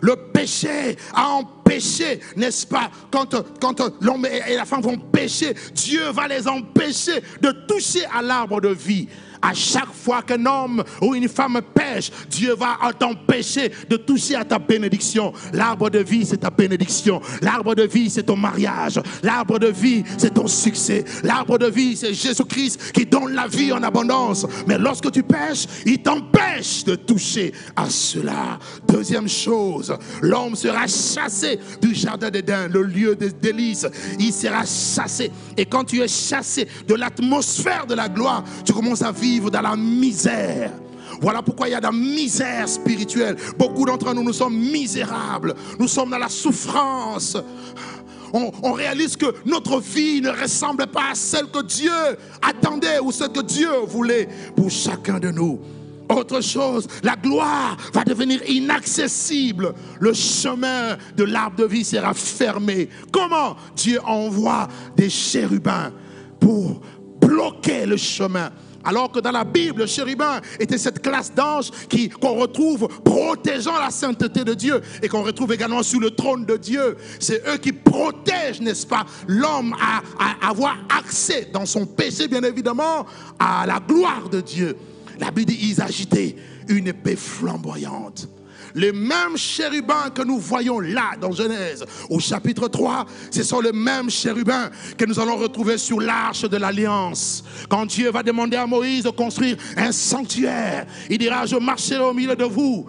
Le péché a empêché, n'est-ce pas, quand, quand l'homme et la femme vont pécher, Dieu va les empêcher de toucher à l'arbre de vie. À chaque fois qu'un homme ou une femme pêche, Dieu va t'empêcher de toucher à ta bénédiction. L'arbre de vie, c'est ta bénédiction. L'arbre de vie, c'est ton mariage. L'arbre de vie, c'est ton succès. L'arbre de vie, c'est Jésus-Christ qui donne la vie en abondance. Mais lorsque tu pêches, il t'empêche de toucher à cela. Deuxième chose, l'homme sera chassé du jardin d'Éden, le lieu des délices. Il sera chassé. Et quand tu es chassé de l'atmosphère de la gloire, tu commences à vivre dans la misère. Voilà pourquoi il y a de la misère spirituelle. Beaucoup d'entre nous, nous sommes misérables. Nous sommes dans la souffrance. On, on, réalise que notre vie ne ressemble pas à celle que Dieu attendait ou ce que Dieu voulait pour chacun de nous. Autre chose, la gloire va devenir inaccessible. Le chemin de l'arbre de vie sera fermé. Comment Dieu envoie des chérubins pour bloquer le chemin? Alors que dans la Bible, le chérubin était cette classe d'anges qu'on retrouve protégeant la sainteté de Dieu et qu'on retrouve également sur le trône de Dieu. C'est eux qui protègent, n'est-ce pas, l'homme à, à avoir accès dans son péché, bien évidemment, à la gloire de Dieu. La Bible dit, ils agitaient une épée flamboyante. Les mêmes chérubins que nous voyons là dans Genèse au chapitre 3, ce sont les mêmes chérubins que nous allons retrouver sur l'arche de l'alliance. Quand Dieu va demander à Moïse de construire un sanctuaire, il dira, je marcherai au milieu de vous.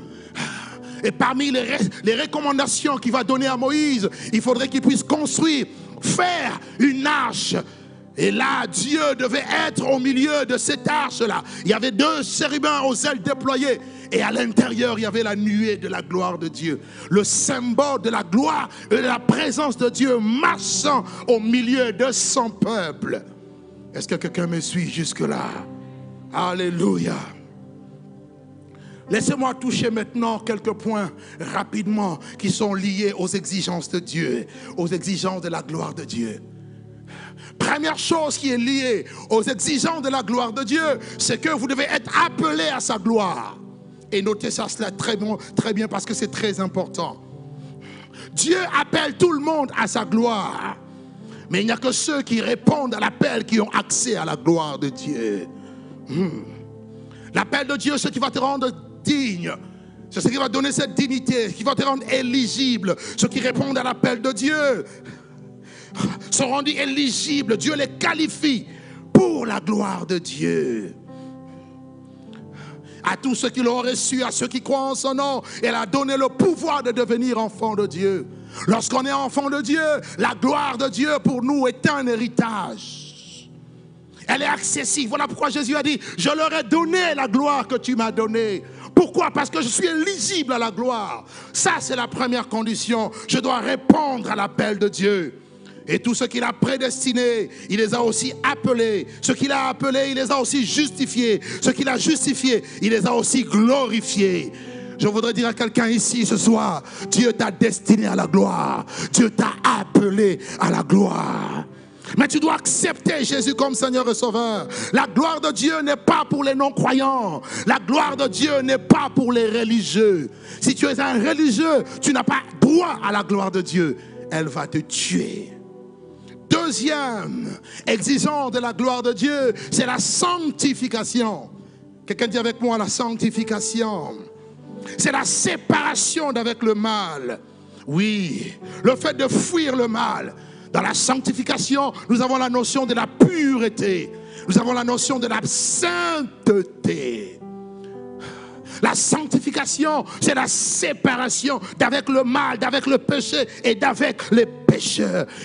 Et parmi les, les recommandations qu'il va donner à Moïse, il faudrait qu'il puisse construire, faire une arche et là, Dieu devait être au milieu de cette arche-là. Il y avait deux chérubins aux ailes déployées. Et à l'intérieur, il y avait la nuée de la gloire de Dieu. Le symbole de la gloire et de la présence de Dieu marchant au milieu de son peuple. Est-ce que quelqu'un me suit jusque-là? Alléluia. Laissez-moi toucher maintenant quelques points rapidement qui sont liés aux exigences de Dieu, aux exigences de la gloire de Dieu. Première chose qui est liée aux exigences de la gloire de Dieu, c'est que vous devez être appelé à sa gloire. Et notez ça cela très, très bien parce que c'est très important. Dieu appelle tout le monde à sa gloire. Mais il n'y a que ceux qui répondent à l'appel qui ont accès à la gloire de Dieu. Hmm. L'appel de Dieu, ce qui va te rendre digne. C'est ce qui va donner cette dignité, qui va te rendre éligible. Ceux qui répondent à l'appel de Dieu sont rendus éligibles. Dieu les qualifie pour la gloire de Dieu. À tous ceux qui l'ont reçu, à ceux qui croient en son nom, elle a donné le pouvoir de devenir enfant de Dieu. Lorsqu'on est enfant de Dieu, la gloire de Dieu pour nous est un héritage. Elle est accessible. Voilà pourquoi Jésus a dit, je leur ai donné la gloire que tu m'as donnée. Pourquoi? Parce que je suis éligible à la gloire. Ça, c'est la première condition. Je dois répondre à l'appel de Dieu. Et tout ce qu'il a prédestiné, il les a aussi appelés. Ce qu'il a appelé, il les a aussi justifiés. Ce qu'il a justifié, il les a aussi glorifiés. Je voudrais dire à quelqu'un ici ce soir, Dieu t'a destiné à la gloire. Dieu t'a appelé à la gloire. Mais tu dois accepter Jésus comme Seigneur et Sauveur. La gloire de Dieu n'est pas pour les non-croyants. La gloire de Dieu n'est pas pour les religieux. Si tu es un religieux, tu n'as pas droit à la gloire de Dieu. Elle va te tuer. Deuxième exigence de la gloire de Dieu, c'est la sanctification. Quelqu'un dit avec moi la sanctification. C'est la séparation d'avec le mal. Oui, le fait de fuir le mal. Dans la sanctification, nous avons la notion de la pureté. Nous avons la notion de la sainteté. La sanctification, c'est la séparation d'avec le mal, d'avec le péché et d'avec les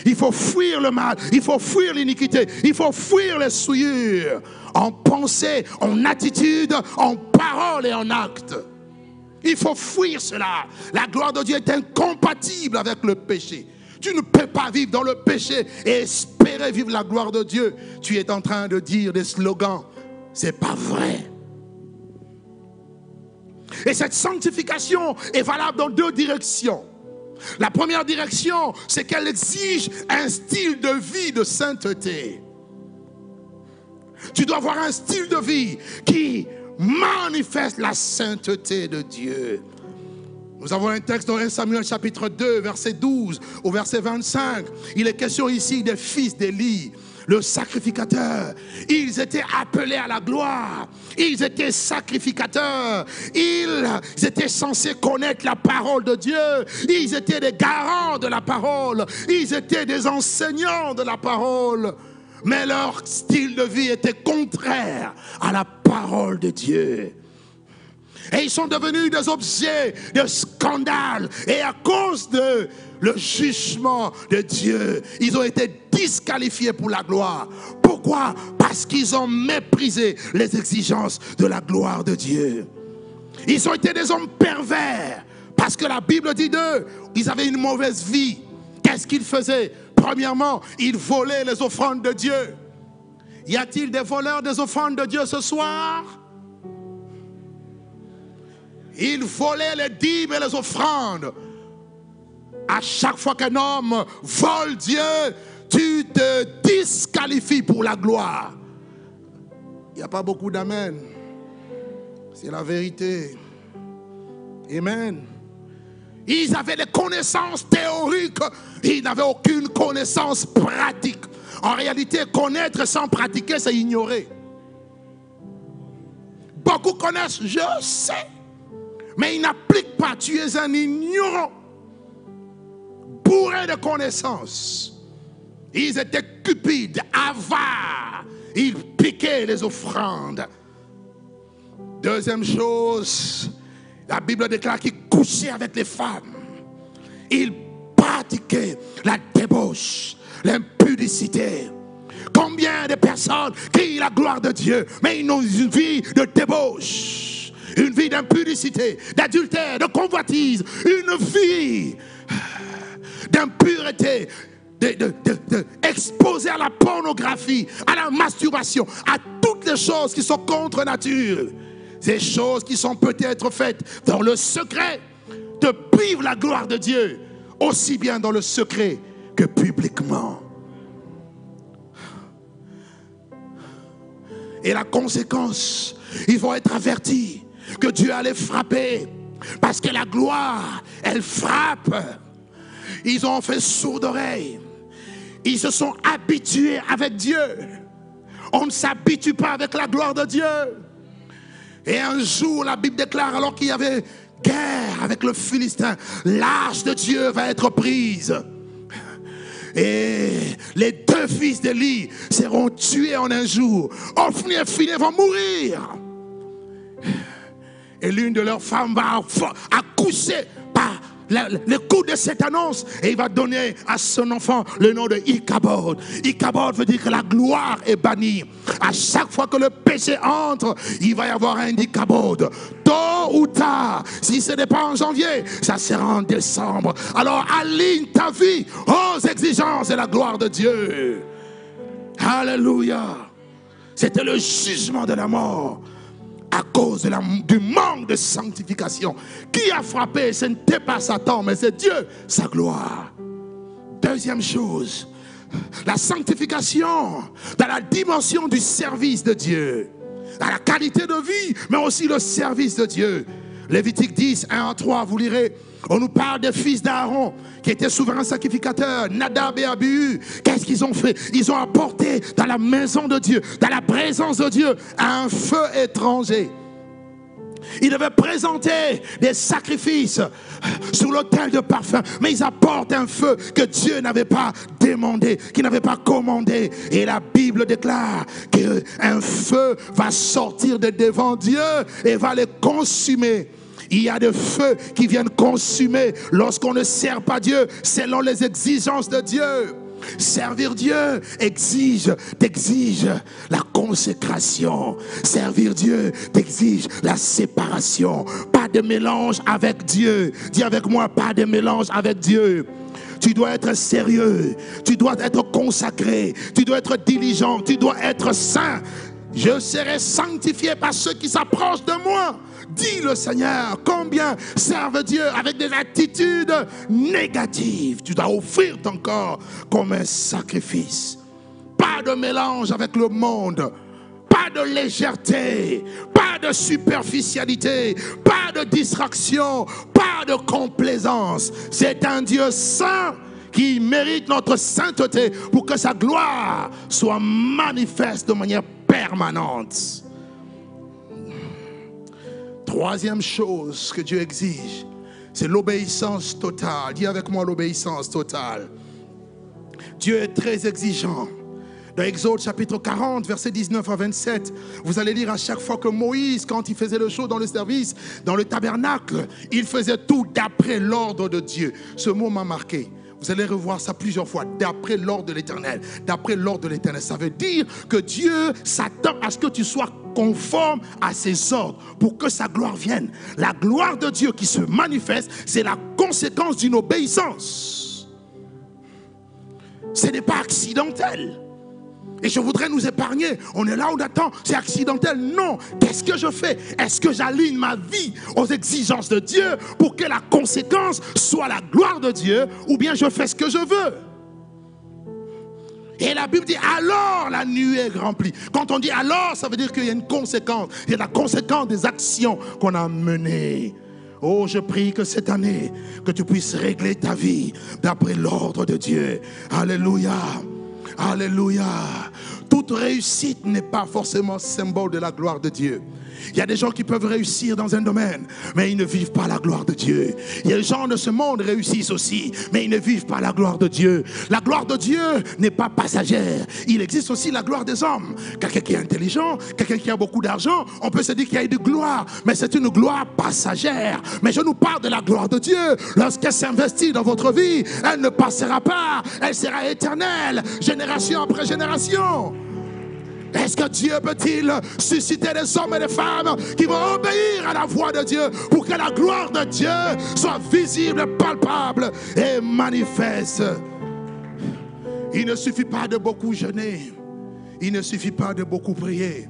Il faut fuir le mal, il faut fuir l'iniquité, il faut fuir les souillures en pensée, en attitude, en parole et en acte. Il faut fuir cela. La gloire de Dieu est incompatible avec le péché. Tu ne peux pas vivre dans le péché et espérer vivre la gloire de Dieu. Tu es en train de dire des slogans. C'est pas vrai. Et cette sanctification est valable dans deux directions. La première direction, c'est qu'elle exige un style de vie de sainteté. Tu dois avoir un style de vie qui manifeste la sainteté de Dieu. Nous avons un texte dans 1 Samuel chapitre 2, verset 12 au verset 25. Il est question ici des fils d'Élie, le sacrificateur. Ils étaient appelés à la gloire. Ils étaient sacrificateurs. Ils étaient censés connaître la parole de Dieu. Ils étaient des garants de la parole. Ils étaient des enseignants de la parole. Mais leur style de vie était contraire à la parole de Dieu. Et ils sont devenus des objets de scandale. Et à cause de le jugement de Dieu, ils ont été disqualifiés pour la gloire. Pourquoi? Parce qu'ils ont méprisé les exigences de la gloire de Dieu. Ils ont été des hommes pervers. Parce que la Bible dit d'eux, ils avaient une mauvaise vie. Qu'est-ce qu'ils faisaient? Premièrement, ils volaient les offrandes de Dieu. Y a-t-il des voleurs des offrandes de Dieu ce soir? Ils volaient les dîmes et les offrandes. À chaque fois qu'un homme vole Dieu, tu te disqualifies pour la gloire. Il n'y a pas beaucoup d'amen. C'est la vérité. Amen. Ils avaient des connaissances théoriques, ils n'avaient aucune connaissance pratique. En réalité, connaître sans pratiquer, c'est ignorer. Beaucoup connaissent, je sais, mais ils n'appliquent pas. Tu es un ignorant, bourré de connaissances. Ils étaient cupides, avares. Ils piquaient les offrandes. Deuxième chose, la Bible déclare qu'ils couchaient avec les femmes. Ils pratiquaient la débauche, l'impudicité. Combien de personnes crient la gloire de Dieu, mais ils ont une vie de débauche, une vie d'impudicité, d'adultère, de convoitise, une vie d'impureté, de, de, de, à la pornographie, à la masturbation, à toutes les choses qui sont contre nature. Ces choses qui sont peut-être faites dans le secret te privent la gloire de Dieu, aussi bien dans le secret que publiquement. Et la conséquence, ils vont être avertis que Dieu allait frapper. Parce que la gloire, elle frappe. Ils ont fait sourde oreille. Ils se sont habitués avec Dieu. On ne s'habitue pas avec la gloire de Dieu. Et un jour, la Bible déclare, alors qu'il y avait guerre avec le Philistin, l'âge de Dieu va être prise. Et les deux fils d'Élie seront tués en un jour. Ophni et Phiné vont mourir. Et l'une de leurs femmes va accoucher par le coup de cette annonce et il va donner à son enfant le nom de Ichabod. Ichabod veut dire que la gloire est bannie. À chaque fois que le péché entre, il va y avoir un Ichabod. Tôt ou tard, si ce n'est pas en janvier, ça sera en décembre. Alors aligne ta vie aux exigences et la gloire de Dieu. Alléluia. C'était le jugement de la mort à cause du manque de sanctification. Qui a frappé Ce n'était pas Satan, mais c'est Dieu, sa gloire. Deuxième chose, la sanctification dans la dimension du service de Dieu, dans la qualité de vie, mais aussi le service de Dieu. Lévitique 10, 1 à 3, vous lirez. On nous parle des fils d'Aaron qui étaient souverains sacrificateurs, Nadab et Abihu. Qu'est-ce qu'ils ont fait? Ils ont apporté dans la maison de Dieu, dans la présence de Dieu, un feu étranger. Ils devaient présenter des sacrifices sur l'autel de parfum, mais ils apportent un feu que Dieu n'avait pas demandé, qui n'avait pas commandé. Et la Bible déclare qu'un feu va sortir de devant Dieu et va les consumer. Il y a des feux qui viennent consumer lorsqu'on ne sert pas Dieu selon les exigences de Dieu. Servir Dieu exige, t'exige la consécration. Servir Dieu t'exige la séparation. Pas de mélange avec Dieu. Dis avec moi, pas de mélange avec Dieu. Tu dois être sérieux. Tu dois être consacré. Tu dois être diligent. Tu dois être saint. Je serai sanctifié par ceux qui s'approchent de moi. Dis le Seigneur, combien servent Dieu avec des attitudes négatives? Tu dois offrir ton corps comme un sacrifice. Pas de mélange avec le monde. Pas de légèreté, pas de superficialité, pas de distraction, pas de complaisance. C'est un Dieu saint qui mérite notre sainteté pour que sa gloire soit manifeste de manière permanente. Troisième chose que Dieu exige, c'est l'obéissance totale. Dis avec moi l'obéissance totale. Dieu est très exigeant. Dans Exode chapitre 40, verset 19 à 27, vous allez lire à chaque fois que Moïse, quand il faisait le show dans le service, dans le tabernacle, il faisait tout d'après l'ordre de Dieu. Ce mot m'a marqué. Vous allez revoir ça plusieurs fois, d'après l'ordre de l'éternel. D'après l'ordre de l'éternel. Ça veut dire que Dieu s'attend à ce que tu sois conforme à ses ordres pour que sa gloire vienne. La gloire de Dieu qui se manifeste, c'est la conséquence d'une obéissance. Ce n'est pas accidentel. Et je voudrais nous épargner. On est là, on attend, c'est accidentel. Non. Qu'est-ce que je fais? Est-ce que j'aligne ma vie aux exigences de Dieu pour que la conséquence soit la gloire de Dieu ou bien je fais ce que je veux? Et la Bible dit alors la nuée est remplie. Quand on dit alors, ça veut dire qu'il y a une conséquence. Il y a la conséquence des actions qu'on a menées. Oh, je prie que cette année, que tu puisses régler ta vie d'après l'ordre de Dieu. Alléluia. Alléluia. Toute réussite n'est pas forcément symbole de la gloire de Dieu. Il y a des gens qui peuvent réussir dans un domaine, mais ils ne vivent pas la gloire de Dieu. Il y a des gens de ce monde réussissent aussi, mais ils ne vivent pas la gloire de Dieu. La gloire de Dieu n'est pas passagère. Il existe aussi la gloire des hommes. Quelqu'un qui est intelligent, quelqu'un qui a beaucoup d'argent, on peut se dire qu'il y a de gloire, mais c'est une gloire passagère. Mais je nous parle de la gloire de Dieu. Lorsqu'elle s'investit dans votre vie, elle ne passera pas, elle sera éternelle, génération après génération. Est-ce que Dieu peut-il susciter des hommes et des femmes qui vont obéir à la voix de Dieu pour que la gloire de Dieu soit visible, palpable et manifeste? Il ne suffit pas de beaucoup jeûner. Il ne suffit pas de beaucoup prier.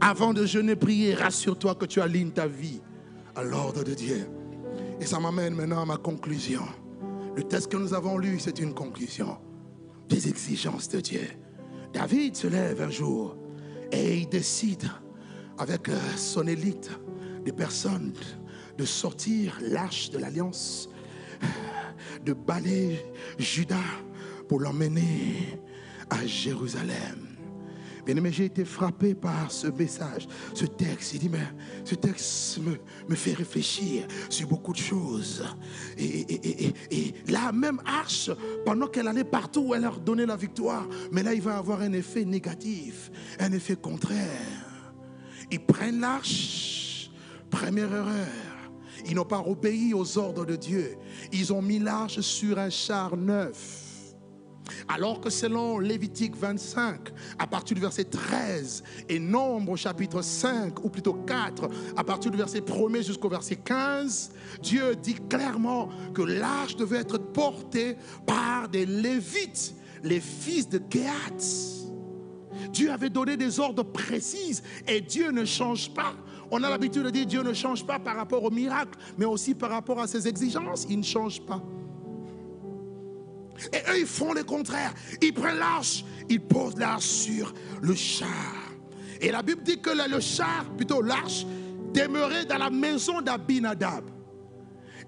Avant de jeûner, prier, rassure-toi que tu alignes ta vie à l'ordre de Dieu. Et ça m'amène maintenant à ma conclusion. Le texte que nous avons lu, c'est une conclusion des exigences de Dieu. David se lève un jour et il décide avec euh, son élite des personnes de sortir l'arche de l'alliance, de balayer Judas pour l'emmener à Jérusalem. Bien aimé, j'ai été frappé par ce message, ce texte. Il dit, mais ce texte me, me fait réfléchir sur beaucoup de choses. Et, et- et- la même arche, pendant qu'elle allait partout, elle leur donnait la victoire. Mais là, il va avoir un effet négatif, un effet contraire. Ils prennent l'arche, première erreur. Ils n'ont pas obéi aux ordres de Dieu. Ils ont mis l'arche sur un char neuf. Alors que selon Lévitique 25, à partir du verset 13, et Nombre chapitre 5, ou plutôt 4, à partir du verset 1er jusqu'au verset 15, Dieu dit clairement que l'arche devait être portée par des Lévites, les fils de Géat. Dieu avait donné des ordres précis et Dieu ne change pas. On a l'habitude de dire Dieu ne change pas par rapport au miracle, mais aussi par rapport à ses exigences. Il ne change pas. Et eux, ils font le contraire. Ils prennent l'arche, ils posent l'arche sur le char. Et la Bible dit que le char, plutôt l'arche, demeurait dans la maison d'Abinadab.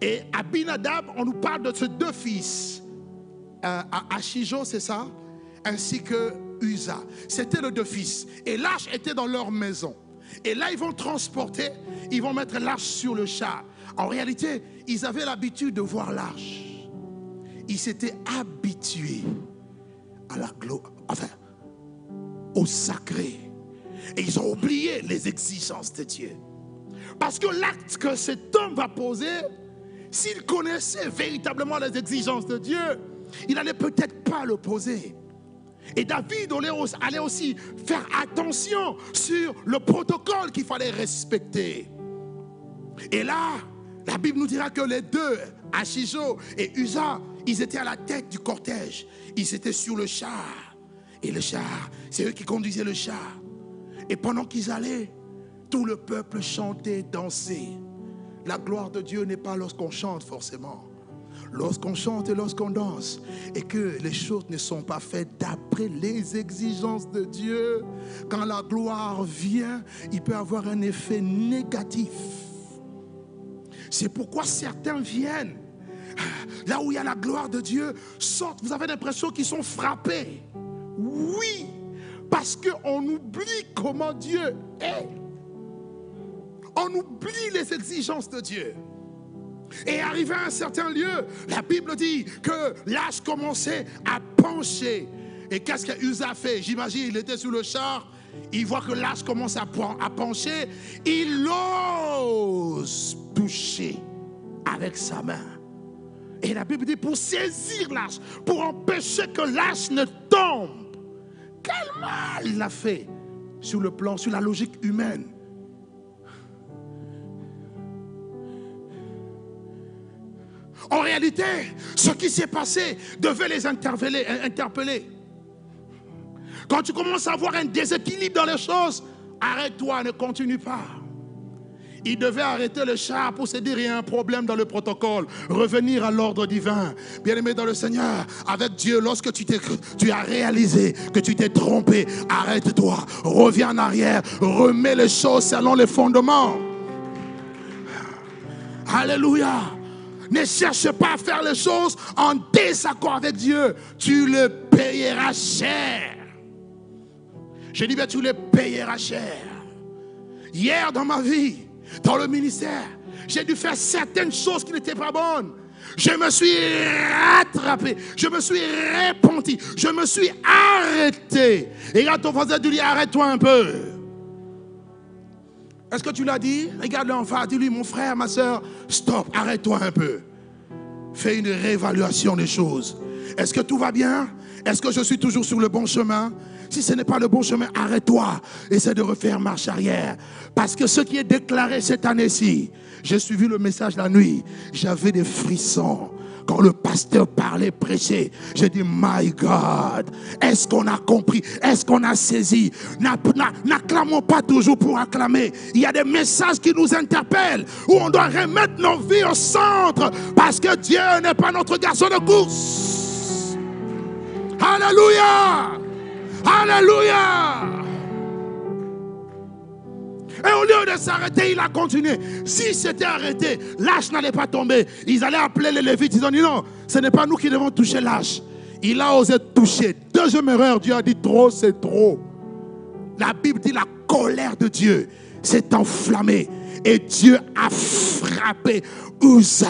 Et Abinadab, on nous parle de ses deux fils, euh, Achijo, c'est ça, ainsi que Uza. C'était les deux fils. Et l'arche était dans leur maison. Et là, ils vont transporter, ils vont mettre l'arche sur le char. En réalité, ils avaient l'habitude de voir l'arche. Ils s'étaient habitués à la enfin, au sacré. Et ils ont oublié les exigences de Dieu. Parce que l'acte que cet homme va poser, s'il connaissait véritablement les exigences de Dieu, il n'allait peut-être pas le poser. Et David allait aussi- faire attention sur le protocole qu'il fallait respecter. Et là, la Bible nous dira que les deux, Achijo et Uza, ils étaient à la tête du cortège. Ils étaient sur le char. Et le char, c'est eux qui conduisaient le char. Et pendant qu'ils allaient, tout le peuple chantait, dansait. La gloire de Dieu n'est pas lorsqu'on chante forcément. lorsqu'on chante et lorsqu'on danse, et que les choses ne sont pas faites d'après les exigences de Dieu, quand la gloire vient, il peut avoir un effet négatif. C'est pourquoi certains viennent là où il y a la gloire de Dieu, sortent. Vous avez l'impression qu'ils sont frappés. Oui, parce qu'on oublie comment Dieu est. On oublie les exigences de Dieu. Et arrivé à un certain lieu, la Bible dit que l'âge commençait à pencher. Et qu'est-ce que Usa fait? J'imagine, il était sur le char, il voit que l'âge commence à, à pencher, il ose toucher avec sa main. Et la Bible dit pour saisir l'âge, pour empêcher que l'âge ne tombe. Quel mal il a fait sur le plan, sur la logique humaine. En réalité, ce qui s'est passé devait les interpeller, interpeller. Quand tu commences à avoir un déséquilibre dans les choses, arrête-toi, ne continue pas. Il devait arrêter le char pour se dire il y a un problème dans le protocole, revenir à l'ordre divin. Bien-aimé dans le Seigneur, avec Dieu, lorsque tu, as réalisé que tu t'es trompé, arrête-toi, reviens en arrière, remets les choses selon les fondements. Alléluia. Ne cherche pas à faire les choses en désaccord avec Dieu. Tu le payeras cher. Je dis bien, tu le payeras cher. Hier dans ma vie, dans le ministère, j'ai dû faire certaines choses qui n'étaient pas bonnes. Je me suis rattrapé, je me suis repenti, je me suis arrêté. Et quand ton voisin te dit arrête-toi un peu. Est-ce que tu l'as dit? Regarde-le en face, dis-lui mon frère, ma soeur, stop, arrête-toi un peu. Fais une réévaluation des choses. Est-ce que tout va bien? Est-ce que je suis toujours sur le bon chemin? Si ce n'est pas le bon chemin, arrête-toi. Essaie de refaire marche arrière. Parce que ce qui est déclaré cette année-ci, j'ai suivi le message la nuit, j'avais des frissons. Quand le pasteur parlait, prêchait, j'ai dit, My God, est-ce qu'on a compris? Est-ce qu'on a saisi? N'a- n'a- N'acclamons pas toujours pour acclamer. Il y a des messages qui nous interpellent, où on doit remettre nos vies au centre, parce que Dieu n'est pas notre garçon de course. Alléluia Alléluia et au lieu de s'arrêter, il a continué. S'il s'était arrêté, l'âge n'allait pas tomber. Ils allaient appeler les Lévites. Ils ont dit non, ce n'est pas nous qui devons toucher l'âge. Il a osé toucher. Deuxième erreur, Dieu a dit trop, c'est trop. La Bible dit la colère de Dieu s'est enflammée. Et Dieu a frappé Uza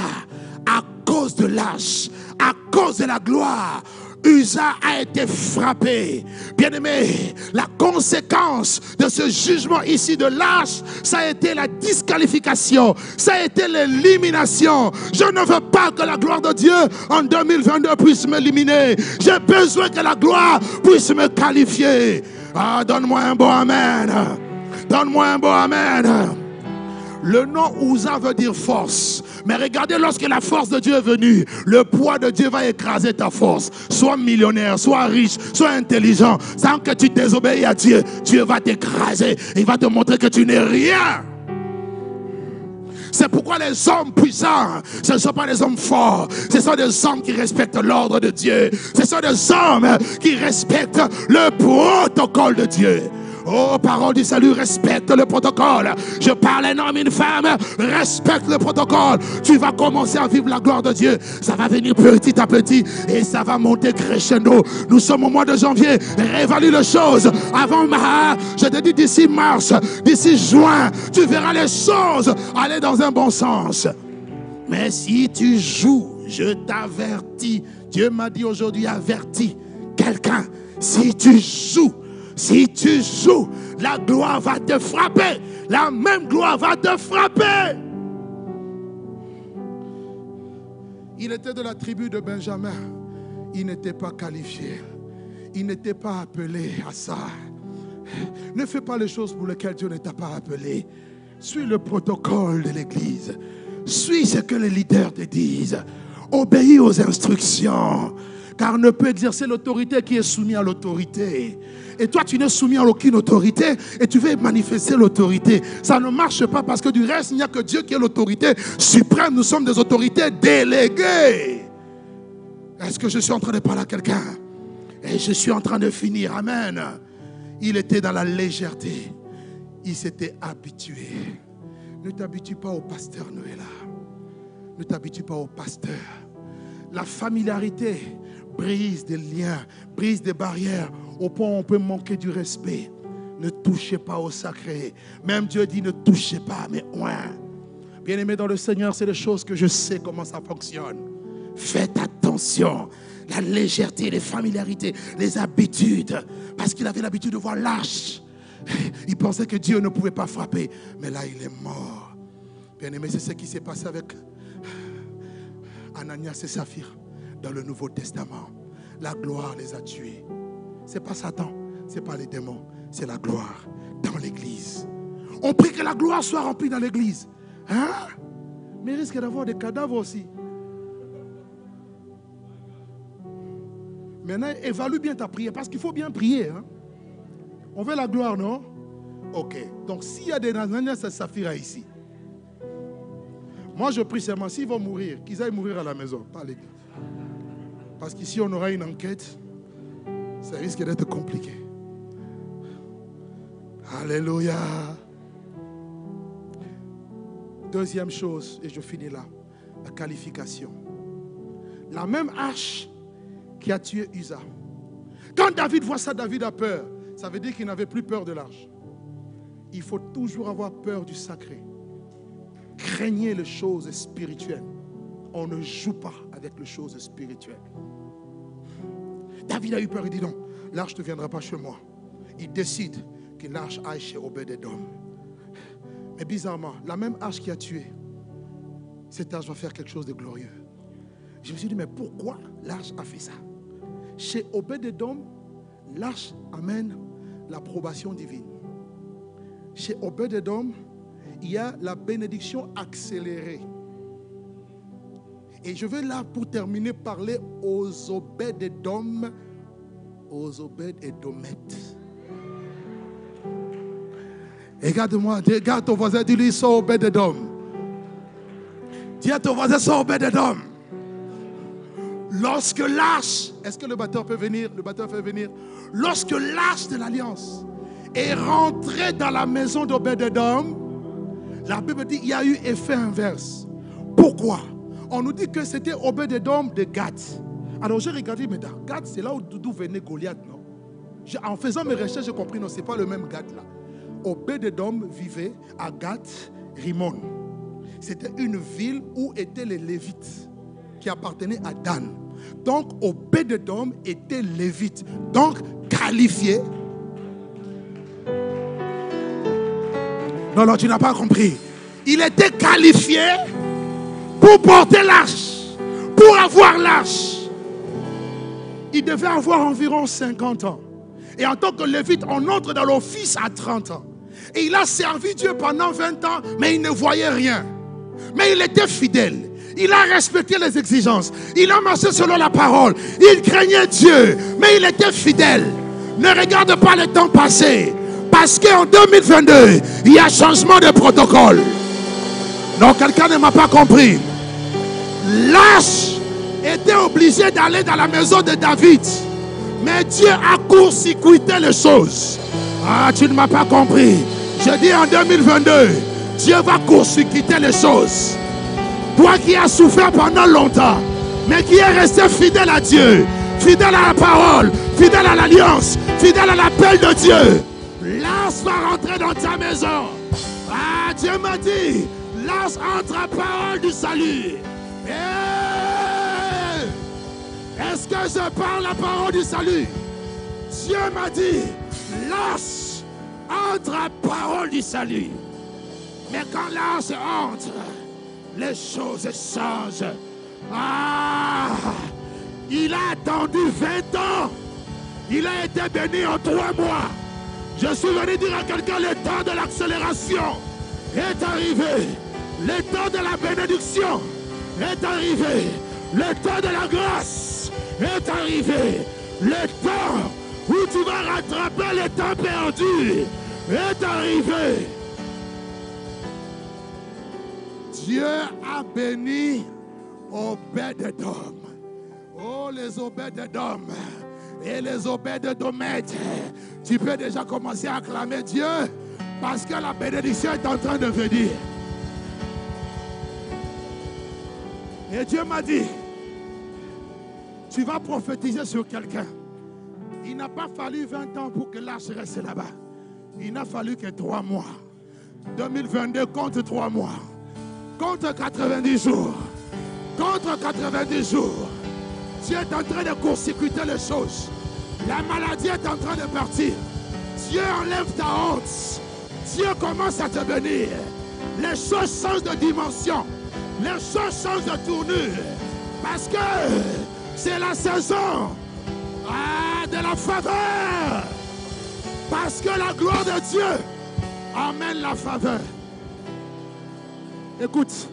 à cause de l'âge, à cause de la gloire. Uza a été frappé. Bien-aimé, la conséquence de ce jugement ici de l'âge, ça a été la disqualification, ça a été l'élimination. Je ne veux pas que la gloire de Dieu en 2022 puisse m'éliminer. J'ai besoin que la gloire puisse me qualifier. Ah, donne-moi un bon Amen. Donne-moi un bon Amen. Le nom Ouza veut dire force. Mais regardez, lorsque la force de Dieu est venue, le poids de Dieu va écraser ta force. Sois millionnaire, sois riche, sois intelligent. Sans que tu désobéis à Dieu, Dieu va t'écraser. Il va te montrer que tu n'es rien. C'est pourquoi les hommes puissants, ce ne sont pas des hommes forts. Ce sont des hommes qui respectent l'ordre de Dieu. Ce sont des hommes qui respectent le protocole de Dieu. Oh, parole du salut, respecte le protocole. Je parle un homme, une femme, respecte le protocole. Tu vas commencer à vivre la gloire de Dieu. Ça va venir petit à petit et ça va monter crescendo. Nous sommes au mois de janvier. Réévalue les choses. Avant mars, je te dis d'ici mars, d'ici juin, tu verras les choses aller dans un bon sens. Mais si tu joues, je t'avertis. Dieu m'a dit aujourd'hui, avertis quelqu'un. Si tu joues, si tu joues, la gloire va te frapper. La même gloire va te frapper. Il était de la tribu de Benjamin. Il n'était pas qualifié. Il n'était pas appelé à ça. Ne fais pas les choses pour lesquelles Dieu ne t'a pas appelé. Suis le protocole de l'Église. Suis ce que les leaders te disent. Obéis aux instructions. Car ne peut exercer l'autorité qui est soumis à l'autorité. Et toi, tu n'es soumis à aucune autorité et tu veux manifester l'autorité. Ça ne marche pas parce que du reste, il n'y a que Dieu qui est l'autorité suprême. Nous sommes des autorités déléguées. Est-ce que je suis en train de parler à quelqu'un? Et je suis en train de finir. Amen. Il était dans la légèreté. Il s'était habitué. Ne t'habitue pas au pasteur Noëlla. Ne t'habitue pas au pasteur. La familiarité brise des liens, brise des barrières au point où on peut manquer du respect. Ne touchez pas au sacré. Même Dieu dit ne touchez pas, mais ouin. Bien-aimé dans le Seigneur, c'est des choses que je sais comment ça fonctionne. Faites attention. La légèreté, les familiarités, les habitudes. Parce qu'il avait l'habitude de voir l'arche. Il pensait que Dieu ne pouvait pas frapper. Mais là, il est mort. Bien-aimé, c'est ce qui s'est passé avec Ananias et Saphir dans le Nouveau Testament. La gloire les a tués. C'est pas Satan, c'est pas les démons, c'est la gloire dans l'église. On prie que la gloire soit remplie dans l'église. Hein? Mais il risque d'avoir des cadavres aussi. Maintenant, évalue bien ta prière parce qu'il faut bien prier. hein. On veut la gloire, non? Ok. Donc, s'il y a des Ananias et Saphira ici, moi je prie seulement s'ils vont mourir, qu'ils aillent mourir à la maison, pas à l'église. Parce qu'ici, on aura une enquête. Ça risque d'être compliqué. Alléluia. Deuxième chose, et je finis là, la qualification. La même arche qui a tué Usa. Quand David voit ça, David a peur. Ça veut dire qu'il n'avait plus peur de l'arche. Il faut toujours avoir peur du sacré. Craignez les choses spirituelles. On ne joue pas avec les choses spirituelles. David a eu peur, il dit non, l'arche ne viendra pas chez moi. Il décide que l'arche aille chez Obed-Edom. Mais bizarrement, la même arche qui a tué, cette arche va faire quelque chose de glorieux. Je me suis dit, mais pourquoi l'arche a fait ça? Chez Obed-Edom, l'arche amène l'approbation divine. Chez Obed-Edom, il y a la bénédiction accélérée. Et je vais là pour terminer parler aux Obed-Edom, aux Obed-Edomettes. Regarde-moi, regarde ton voisin, dis-lui, sors Obed-Edom. Dis à ton voisin, sors Obed-Edom. Lorsque l'arche, est-ce que le batteur peut venir? Le batteur peut venir. Lorsque l'arche de l'alliance est rentrée dans la maison d'Obed-Edom, la Bible dit qu'il y a eu effet inverse. Pourquoi? On nous dit que c'était Obed-Edom de Gath. Alors j'ai regardé, mais dans Gath, c'est là où d'où venait Goliath, non? En faisant mes recherches, j'ai compris, non, ce n'est pas le même Gath là. Obed-Edom vivait à Gath, Rimon. C'était une ville où étaient les Lévites qui appartenaient à Dan. Donc Obed-Edom était Lévite. Donc qualifié. Non, non, tu n'as pas compris. Il était qualifié pour porter l'arche, pour avoir l'arche. Il devait avoir environ 50 ans. Et en tant que Lévite, on entre dans l'office à 30 ans. Et il a servi Dieu pendant 20 ans, mais il ne voyait rien. Mais il était fidèle. Il a respecté les exigences. Il a marché selon la parole. Il craignait Dieu, mais il était fidèle. Ne regarde pas le temps passé. Parce qu'en 2022, il y a changement de protocole. Non, quelqu'un ne m'a pas compris. L'arche était obligé d'aller dans la maison de David. Mais Dieu a court-circuité les choses. Ah, tu ne m'as pas compris. Je dis en 2022, Dieu va court-circuiter les choses. Toi qui as souffert pendant longtemps, mais qui est resté fidèle à Dieu, fidèle à la parole, fidèle à l'alliance, fidèle à l'appel de Dieu, l'as va rentrer dans ta maison. Ah, Dieu m'a dit, l'as entre la parole du salut. Est-ce que je parle la parole du salut? Dieu m'a dit, lâche entre la parole du salut. Mais quand l'âge entre, les choses changent. Ah, il a attendu 20 ans. Il a été béni en trois mois. Je suis venu dire à quelqu'un le temps de l'accélération est arrivé. Le temps de la bénédiction est arrivé. Le temps de la grâce est arrivé. Le temps où tu vas rattraper le temps perdu est arrivé. Dieu a béni Obed-Edom. Oh les obèdes d'hommes et les obèdes d'Omède, tu peux déjà commencer à acclamer Dieu parce que la bénédiction est en train de venir. Et Dieu m'a dit, tu vas prophétiser sur quelqu'un. Il n'a pas fallu 20 ans pour que l'arche reste là-bas. Il n'a fallu que 3 mois. 2022 compte 3 mois. Compte 90 jours. Contre 90 jours. Dieu est en train de court-circuiter les choses. La maladie est en train de partir. Dieu enlève ta honte. Dieu commence à te bénir. Les choses changent de dimension. Les choses changent de tournure. Parce que c'est la saison ah, de la faveur. Parce que la gloire de Dieu amène la faveur. Écoute,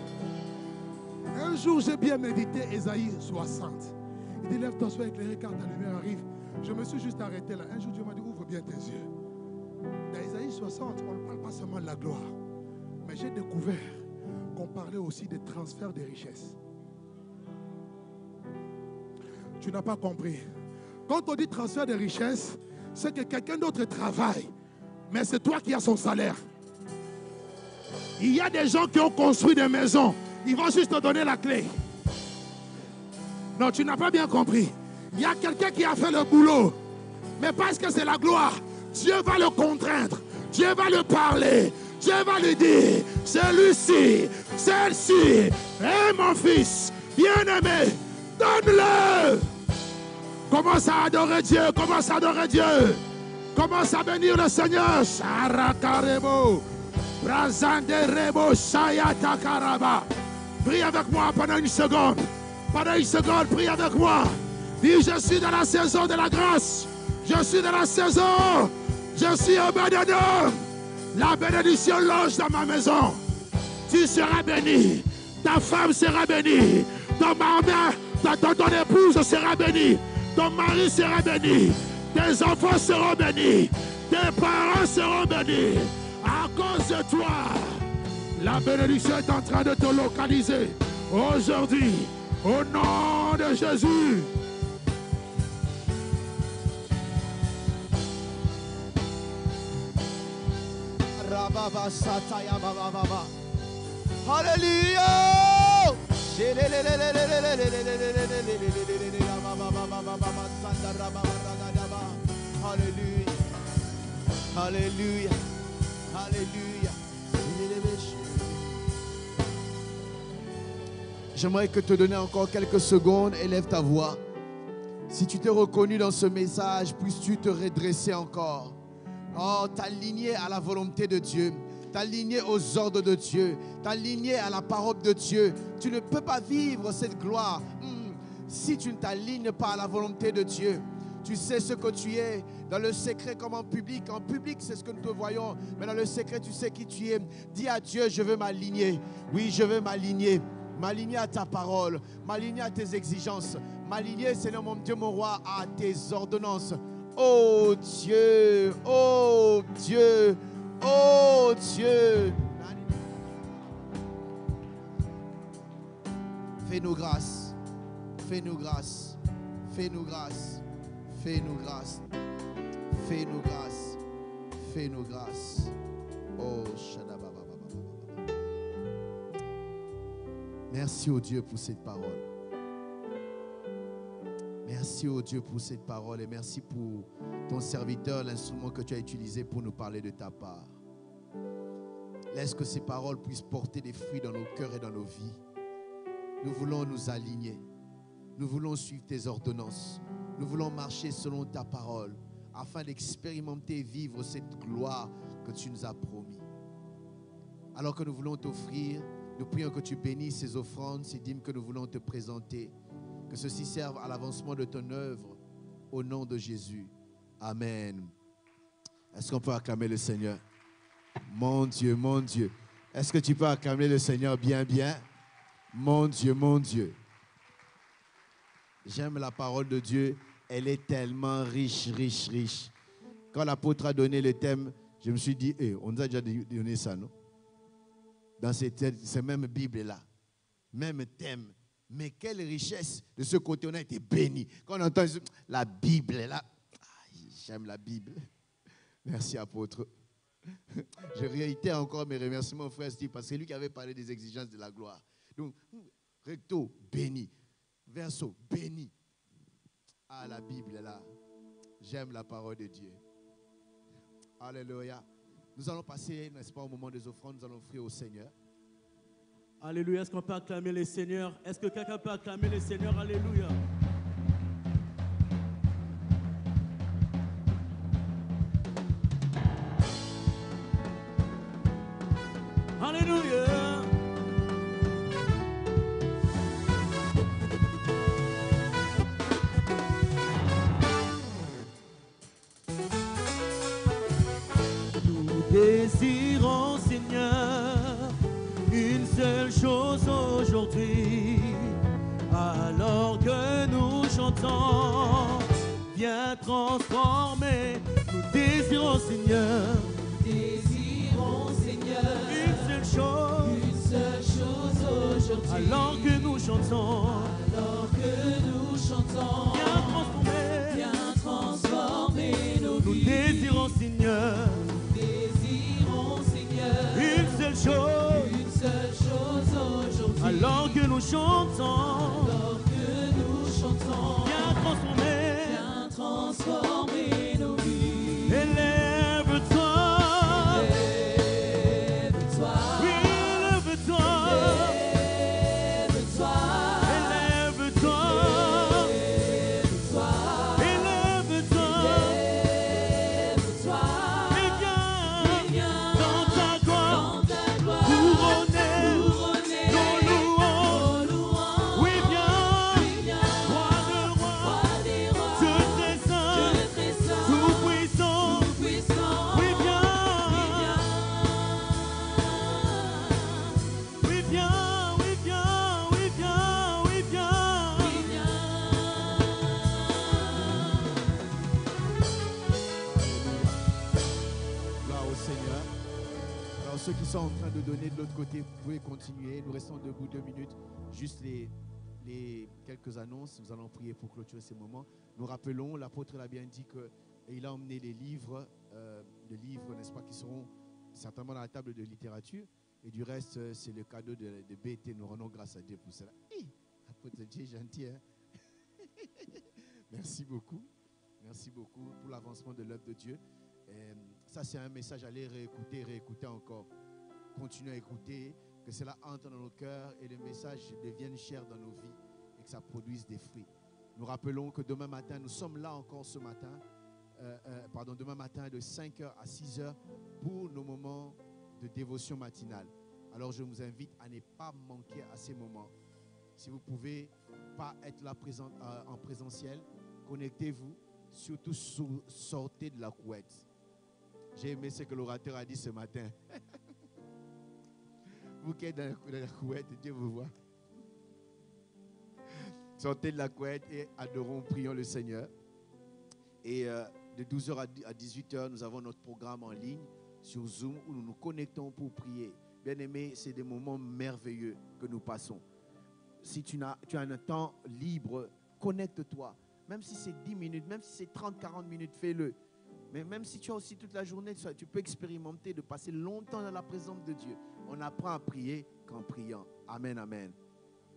un jour j'ai bien médité Ésaïe 60. Il dit Lève-toi, sois éclairé car ta lumière arrive. Je me suis juste arrêté là. Un jour Dieu m'a dit Ouvre bien tes yeux. Dans Ésaïe 60, on ne parle pas seulement de la gloire. Mais j'ai découvert qu'on parlait aussi des transferts de richesses. Tu n'as pas compris. Quand on dit transfert de richesses, c'est que quelqu'un d'autre travaille, mais c'est toi qui as son salaire. Il y a des gens qui ont construit des maisons, ils vont juste te donner la clé. Non, tu n'as pas bien compris. Il y a quelqu'un qui a fait le boulot, mais parce que c'est la gloire, Dieu va le contraindre, Dieu va le parler, Dieu va lui dire, celui-ci, celle-ci, est mon fils, bien-aimé, donne-le. Commence à adorer Dieu, commence à adorer Dieu. Commence à bénir le Seigneur. Sharakarebo. Brazanderebo Shayatakaraba. Prie avec moi pendant une seconde. Pendant une seconde, prie avec moi. Dis, je suis dans la saison de la grâce. Je suis dans la saison. Je suis au bénédiction. La bénédiction loge dans ma maison. Tu seras béni. Ta femme sera bénie. Ton mari, ton épouse sera bénie. Ton mari sera béni. Tes enfants seront bénis. Tes parents seront bénis. À cause de toi, la bénédiction est en train de te localiser. Aujourd'hui, au nom de Jésus. Hallelujah. J'aimerais que te donner encore quelques secondes. Élève ta voix. Si tu t'es reconnu dans ce message, puisses-tu te redresser encore? Oh, t'aligner à la volonté de Dieu, t'aligner aux ordres de Dieu, t'aligner à la parole de Dieu. Tu ne peux pas vivre cette gloire hmm, si tu ne t'alignes pas à la volonté de Dieu. Tu sais ce que tu es dans le secret comme en public. En public, c'est ce que nous te voyons. Mais dans le secret, tu sais qui tu es. Dis à Dieu, je veux m'aligner. Oui, je veux m'aligner. M'aligner à ta parole. M'aligner à tes exigences. M'aligner, Seigneur mon Dieu, mon roi, à tes ordonnances. Oh Dieu, oh Dieu, oh Dieu. Fais-nous grâce, fais-nous grâce, fais-nous grâce, fais-nous grâce, fais-nous grâce, fais-nous grâce. Oh Shadababa. Merci au Dieu pour cette parole. Merci au Dieu pour cette parole et merci pour ton serviteur, l'instrument que tu as utilisé pour nous parler de ta part. Laisse que ces paroles puissent porter des fruits dans nos cœurs et dans nos vies. Nous voulons nous aligner. Nous voulons suivre tes ordonnances. Nous voulons marcher selon ta parole afin d'expérimenter et vivre cette gloire que tu nous as promis. Alors que nous voulons t'offrir, nous prions que tu bénisses ces offrandes, ces dîmes que nous voulons te présenter. Que ceci serve à l'avancement de ton œuvre au nom de Jésus. Amen. Est-ce qu'on peut acclamer le Seigneur? Mon Dieu, mon Dieu. Est-ce que tu peux acclamer le Seigneur bien, bien? Mon Dieu, mon Dieu. J'aime la parole de Dieu. Elle est tellement riche, riche, riche. Quand l'apôtre a donné le thème, je me suis dit, eh, on nous a déjà donné ça, non? Dans ces mêmes Bibles-là. Même thème, Mais quelle richesse de ce côté, on a été béni. Quand on entend la Bible, là, j'aime la Bible. Merci apôtre. Je réitère encore mes remerciements au frère Steve parce que c'est lui qui avait parlé des exigences de la gloire. Donc, recto, béni. Verso, béni. Ah, la Bible là. J'aime la parole de Dieu. Alléluia. Nous allons passer, n'est-ce pas, au moment des offrandes, nous allons offrir au Seigneur. Alléluia. Est-ce qu'on peut acclamer les seigneurs Est-ce que quelqu'un peut acclamer les seigneurs Alléluia. Viens transformer. Nous désirons, Seigneur, Désirons, Seigneur, une seule chose. une seule chose aujourd'hui. Alors que nous chantons, Alors que nous chantons, viens transformer. viens transformer nos Nous vies. désirons, Seigneur, Désirons, Seigneur, une seule chose. une seule chose aujourd'hui. Alors que nous chantons, transformer donner de l'autre côté, vous pouvez continuer. Nous restons debout deux minutes. Juste les, quelques annonces. Nous allons prier pour clôturer ces moments. Nous rappelons, l'apôtre l'a bien dit que il a emmené les livres, euh, les livres, n'est-ce pas, qui seront certainement dans la table de littérature. Et du reste, euh, c'est le cadeau de, de BT. Nous rendons grâce à Dieu pour cela. Apôtre Dieu gentil, hein? Merci beaucoup. Merci beaucoup pour l'avancement de l'œuvre de Dieu. Euh, ça, c'est un message à aller réécouter, réécouter encore. Continuez à écouter, que cela entre dans nos cœurs et le message devienne cher dans nos vies et que ça produise des fruits. Nous rappelons que demain matin, nous sommes là encore ce matin, euh, euh, pardon, demain matin de 5h à 6h pour nos moments de dévotion matinale. Alors je vous invite à ne pas manquer à ces moments. Si vous pouvez pas être là euh, en présentiel, connectez-vous, surtout sortez de la couette. J'ai aimé ce que l'orateur a dit ce matin. vous qui êtes dans la, couette, Dieu vous voit. Sortez de la couette et adorons, prions le Seigneur. Et euh, de 12h à 18h, nous avons notre programme en ligne sur Zoom où nous nous connectons pour prier. Bien aimé, c'est des moments merveilleux que nous passons. Si tu as, tu as un temps libre, connecte-toi. Même si c'est 10 minutes, même si c'est 30, 40 minutes, fais-le. Mais même si tu as aussi toute la journée, tu peux expérimenter de passer longtemps dans la présence de Dieu. On apprend à prier qu'en priant. Amen, amen.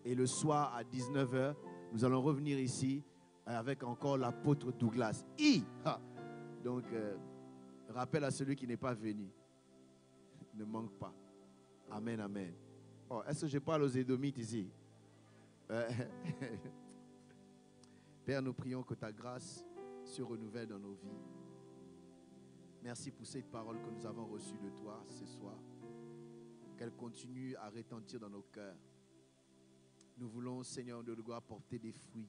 Et le soir à 19h, nous allons revenir ici avec encore l'apôtre Douglas. I! Donc, euh, rappel à celui qui n'est pas venu. Ne manque pas. Amen, amen. Oh, Est-ce que je parle aux Édomites ici? Euh, Père, nous prions que ta grâce se renouvelle dans nos vies. Merci pour cette parole que nous avons reçue de toi ce soir. Qu'elle continue à retentir dans nos cœurs. Nous voulons, Seigneur de gloire, porter des fruits.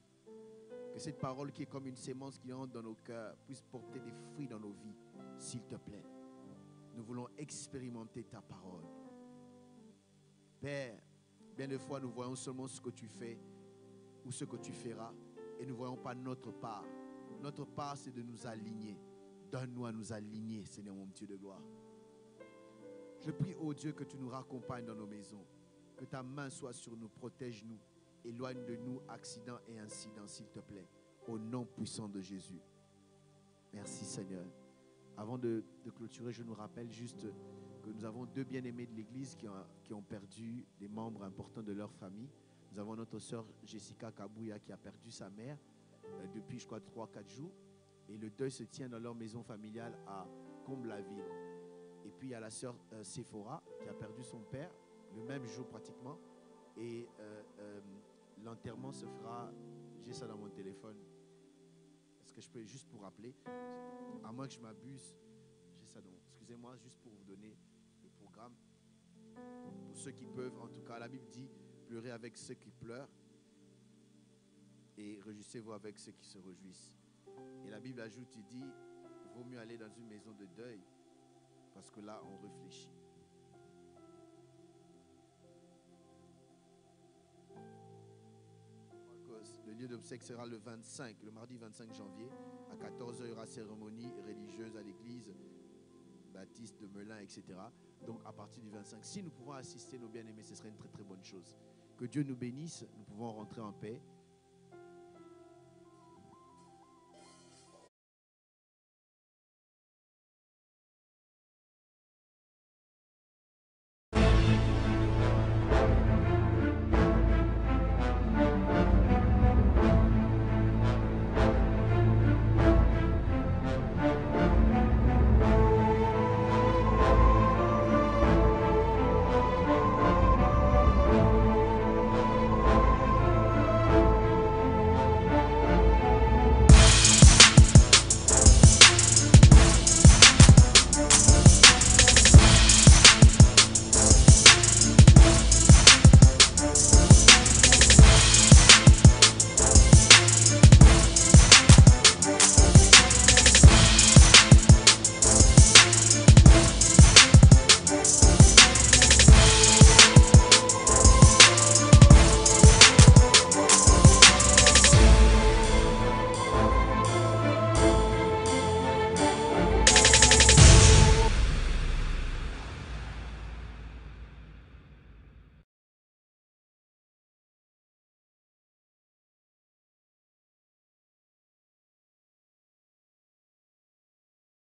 Que cette parole qui est comme une sémence qui entre dans nos cœurs puisse porter des fruits dans nos vies, s'il te plaît. Nous voulons expérimenter ta parole. Père, bien des fois nous voyons seulement ce que tu fais ou ce que tu feras et nous ne voyons pas notre part. Notre part, c'est de nous aligner. Donne-nous à nous aligner, Seigneur mon Dieu de gloire. Je prie, ô Dieu, que tu nous raccompagnes dans nos maisons. Que ta main soit sur nous, protège-nous. Éloigne de nous accidents et incidents, s'il te plaît. Au nom puissant de Jésus. Merci Seigneur. Avant de, clôturer, je nous rappelle juste que nous avons deux bien-aimés de l'Église qui ont, qui ont perdu des membres importants de leur famille. Nous avons notre sœur Jessica Kabouya qui a perdu sa mère euh, depuis, je crois, 3-4 jours. Et le deuil se tient dans leur maison familiale à Comble-la-Ville. Et puis il y a la sœur euh, Sephora qui a perdu son père le même jour pratiquement. Et euh, euh, l'enterrement se fera, j'ai ça dans mon téléphone. Est-ce que je peux juste pour rappeler, à moins que je m'abuse, j'ai ça dans, excusez-moi, juste pour vous donner le programme. Pour ceux qui peuvent, en tout cas, la Bible dit, pleurez avec ceux qui pleurent et réjouissez-vous avec ceux qui se réjouissent. Et la Bible ajoute, il dit, vaut mieux aller dans une maison de deuil parce que là, on réfléchit. Le lieu d'obsèque sera le 25, le mardi 25 janvier. À 14h, il y aura cérémonie religieuse à l'église baptiste de Melun, etc. Donc à partir du 25, si nous pouvons assister nos bien-aimés, ce serait une très très bonne chose. Que Dieu nous bénisse, nous pouvons rentrer en paix.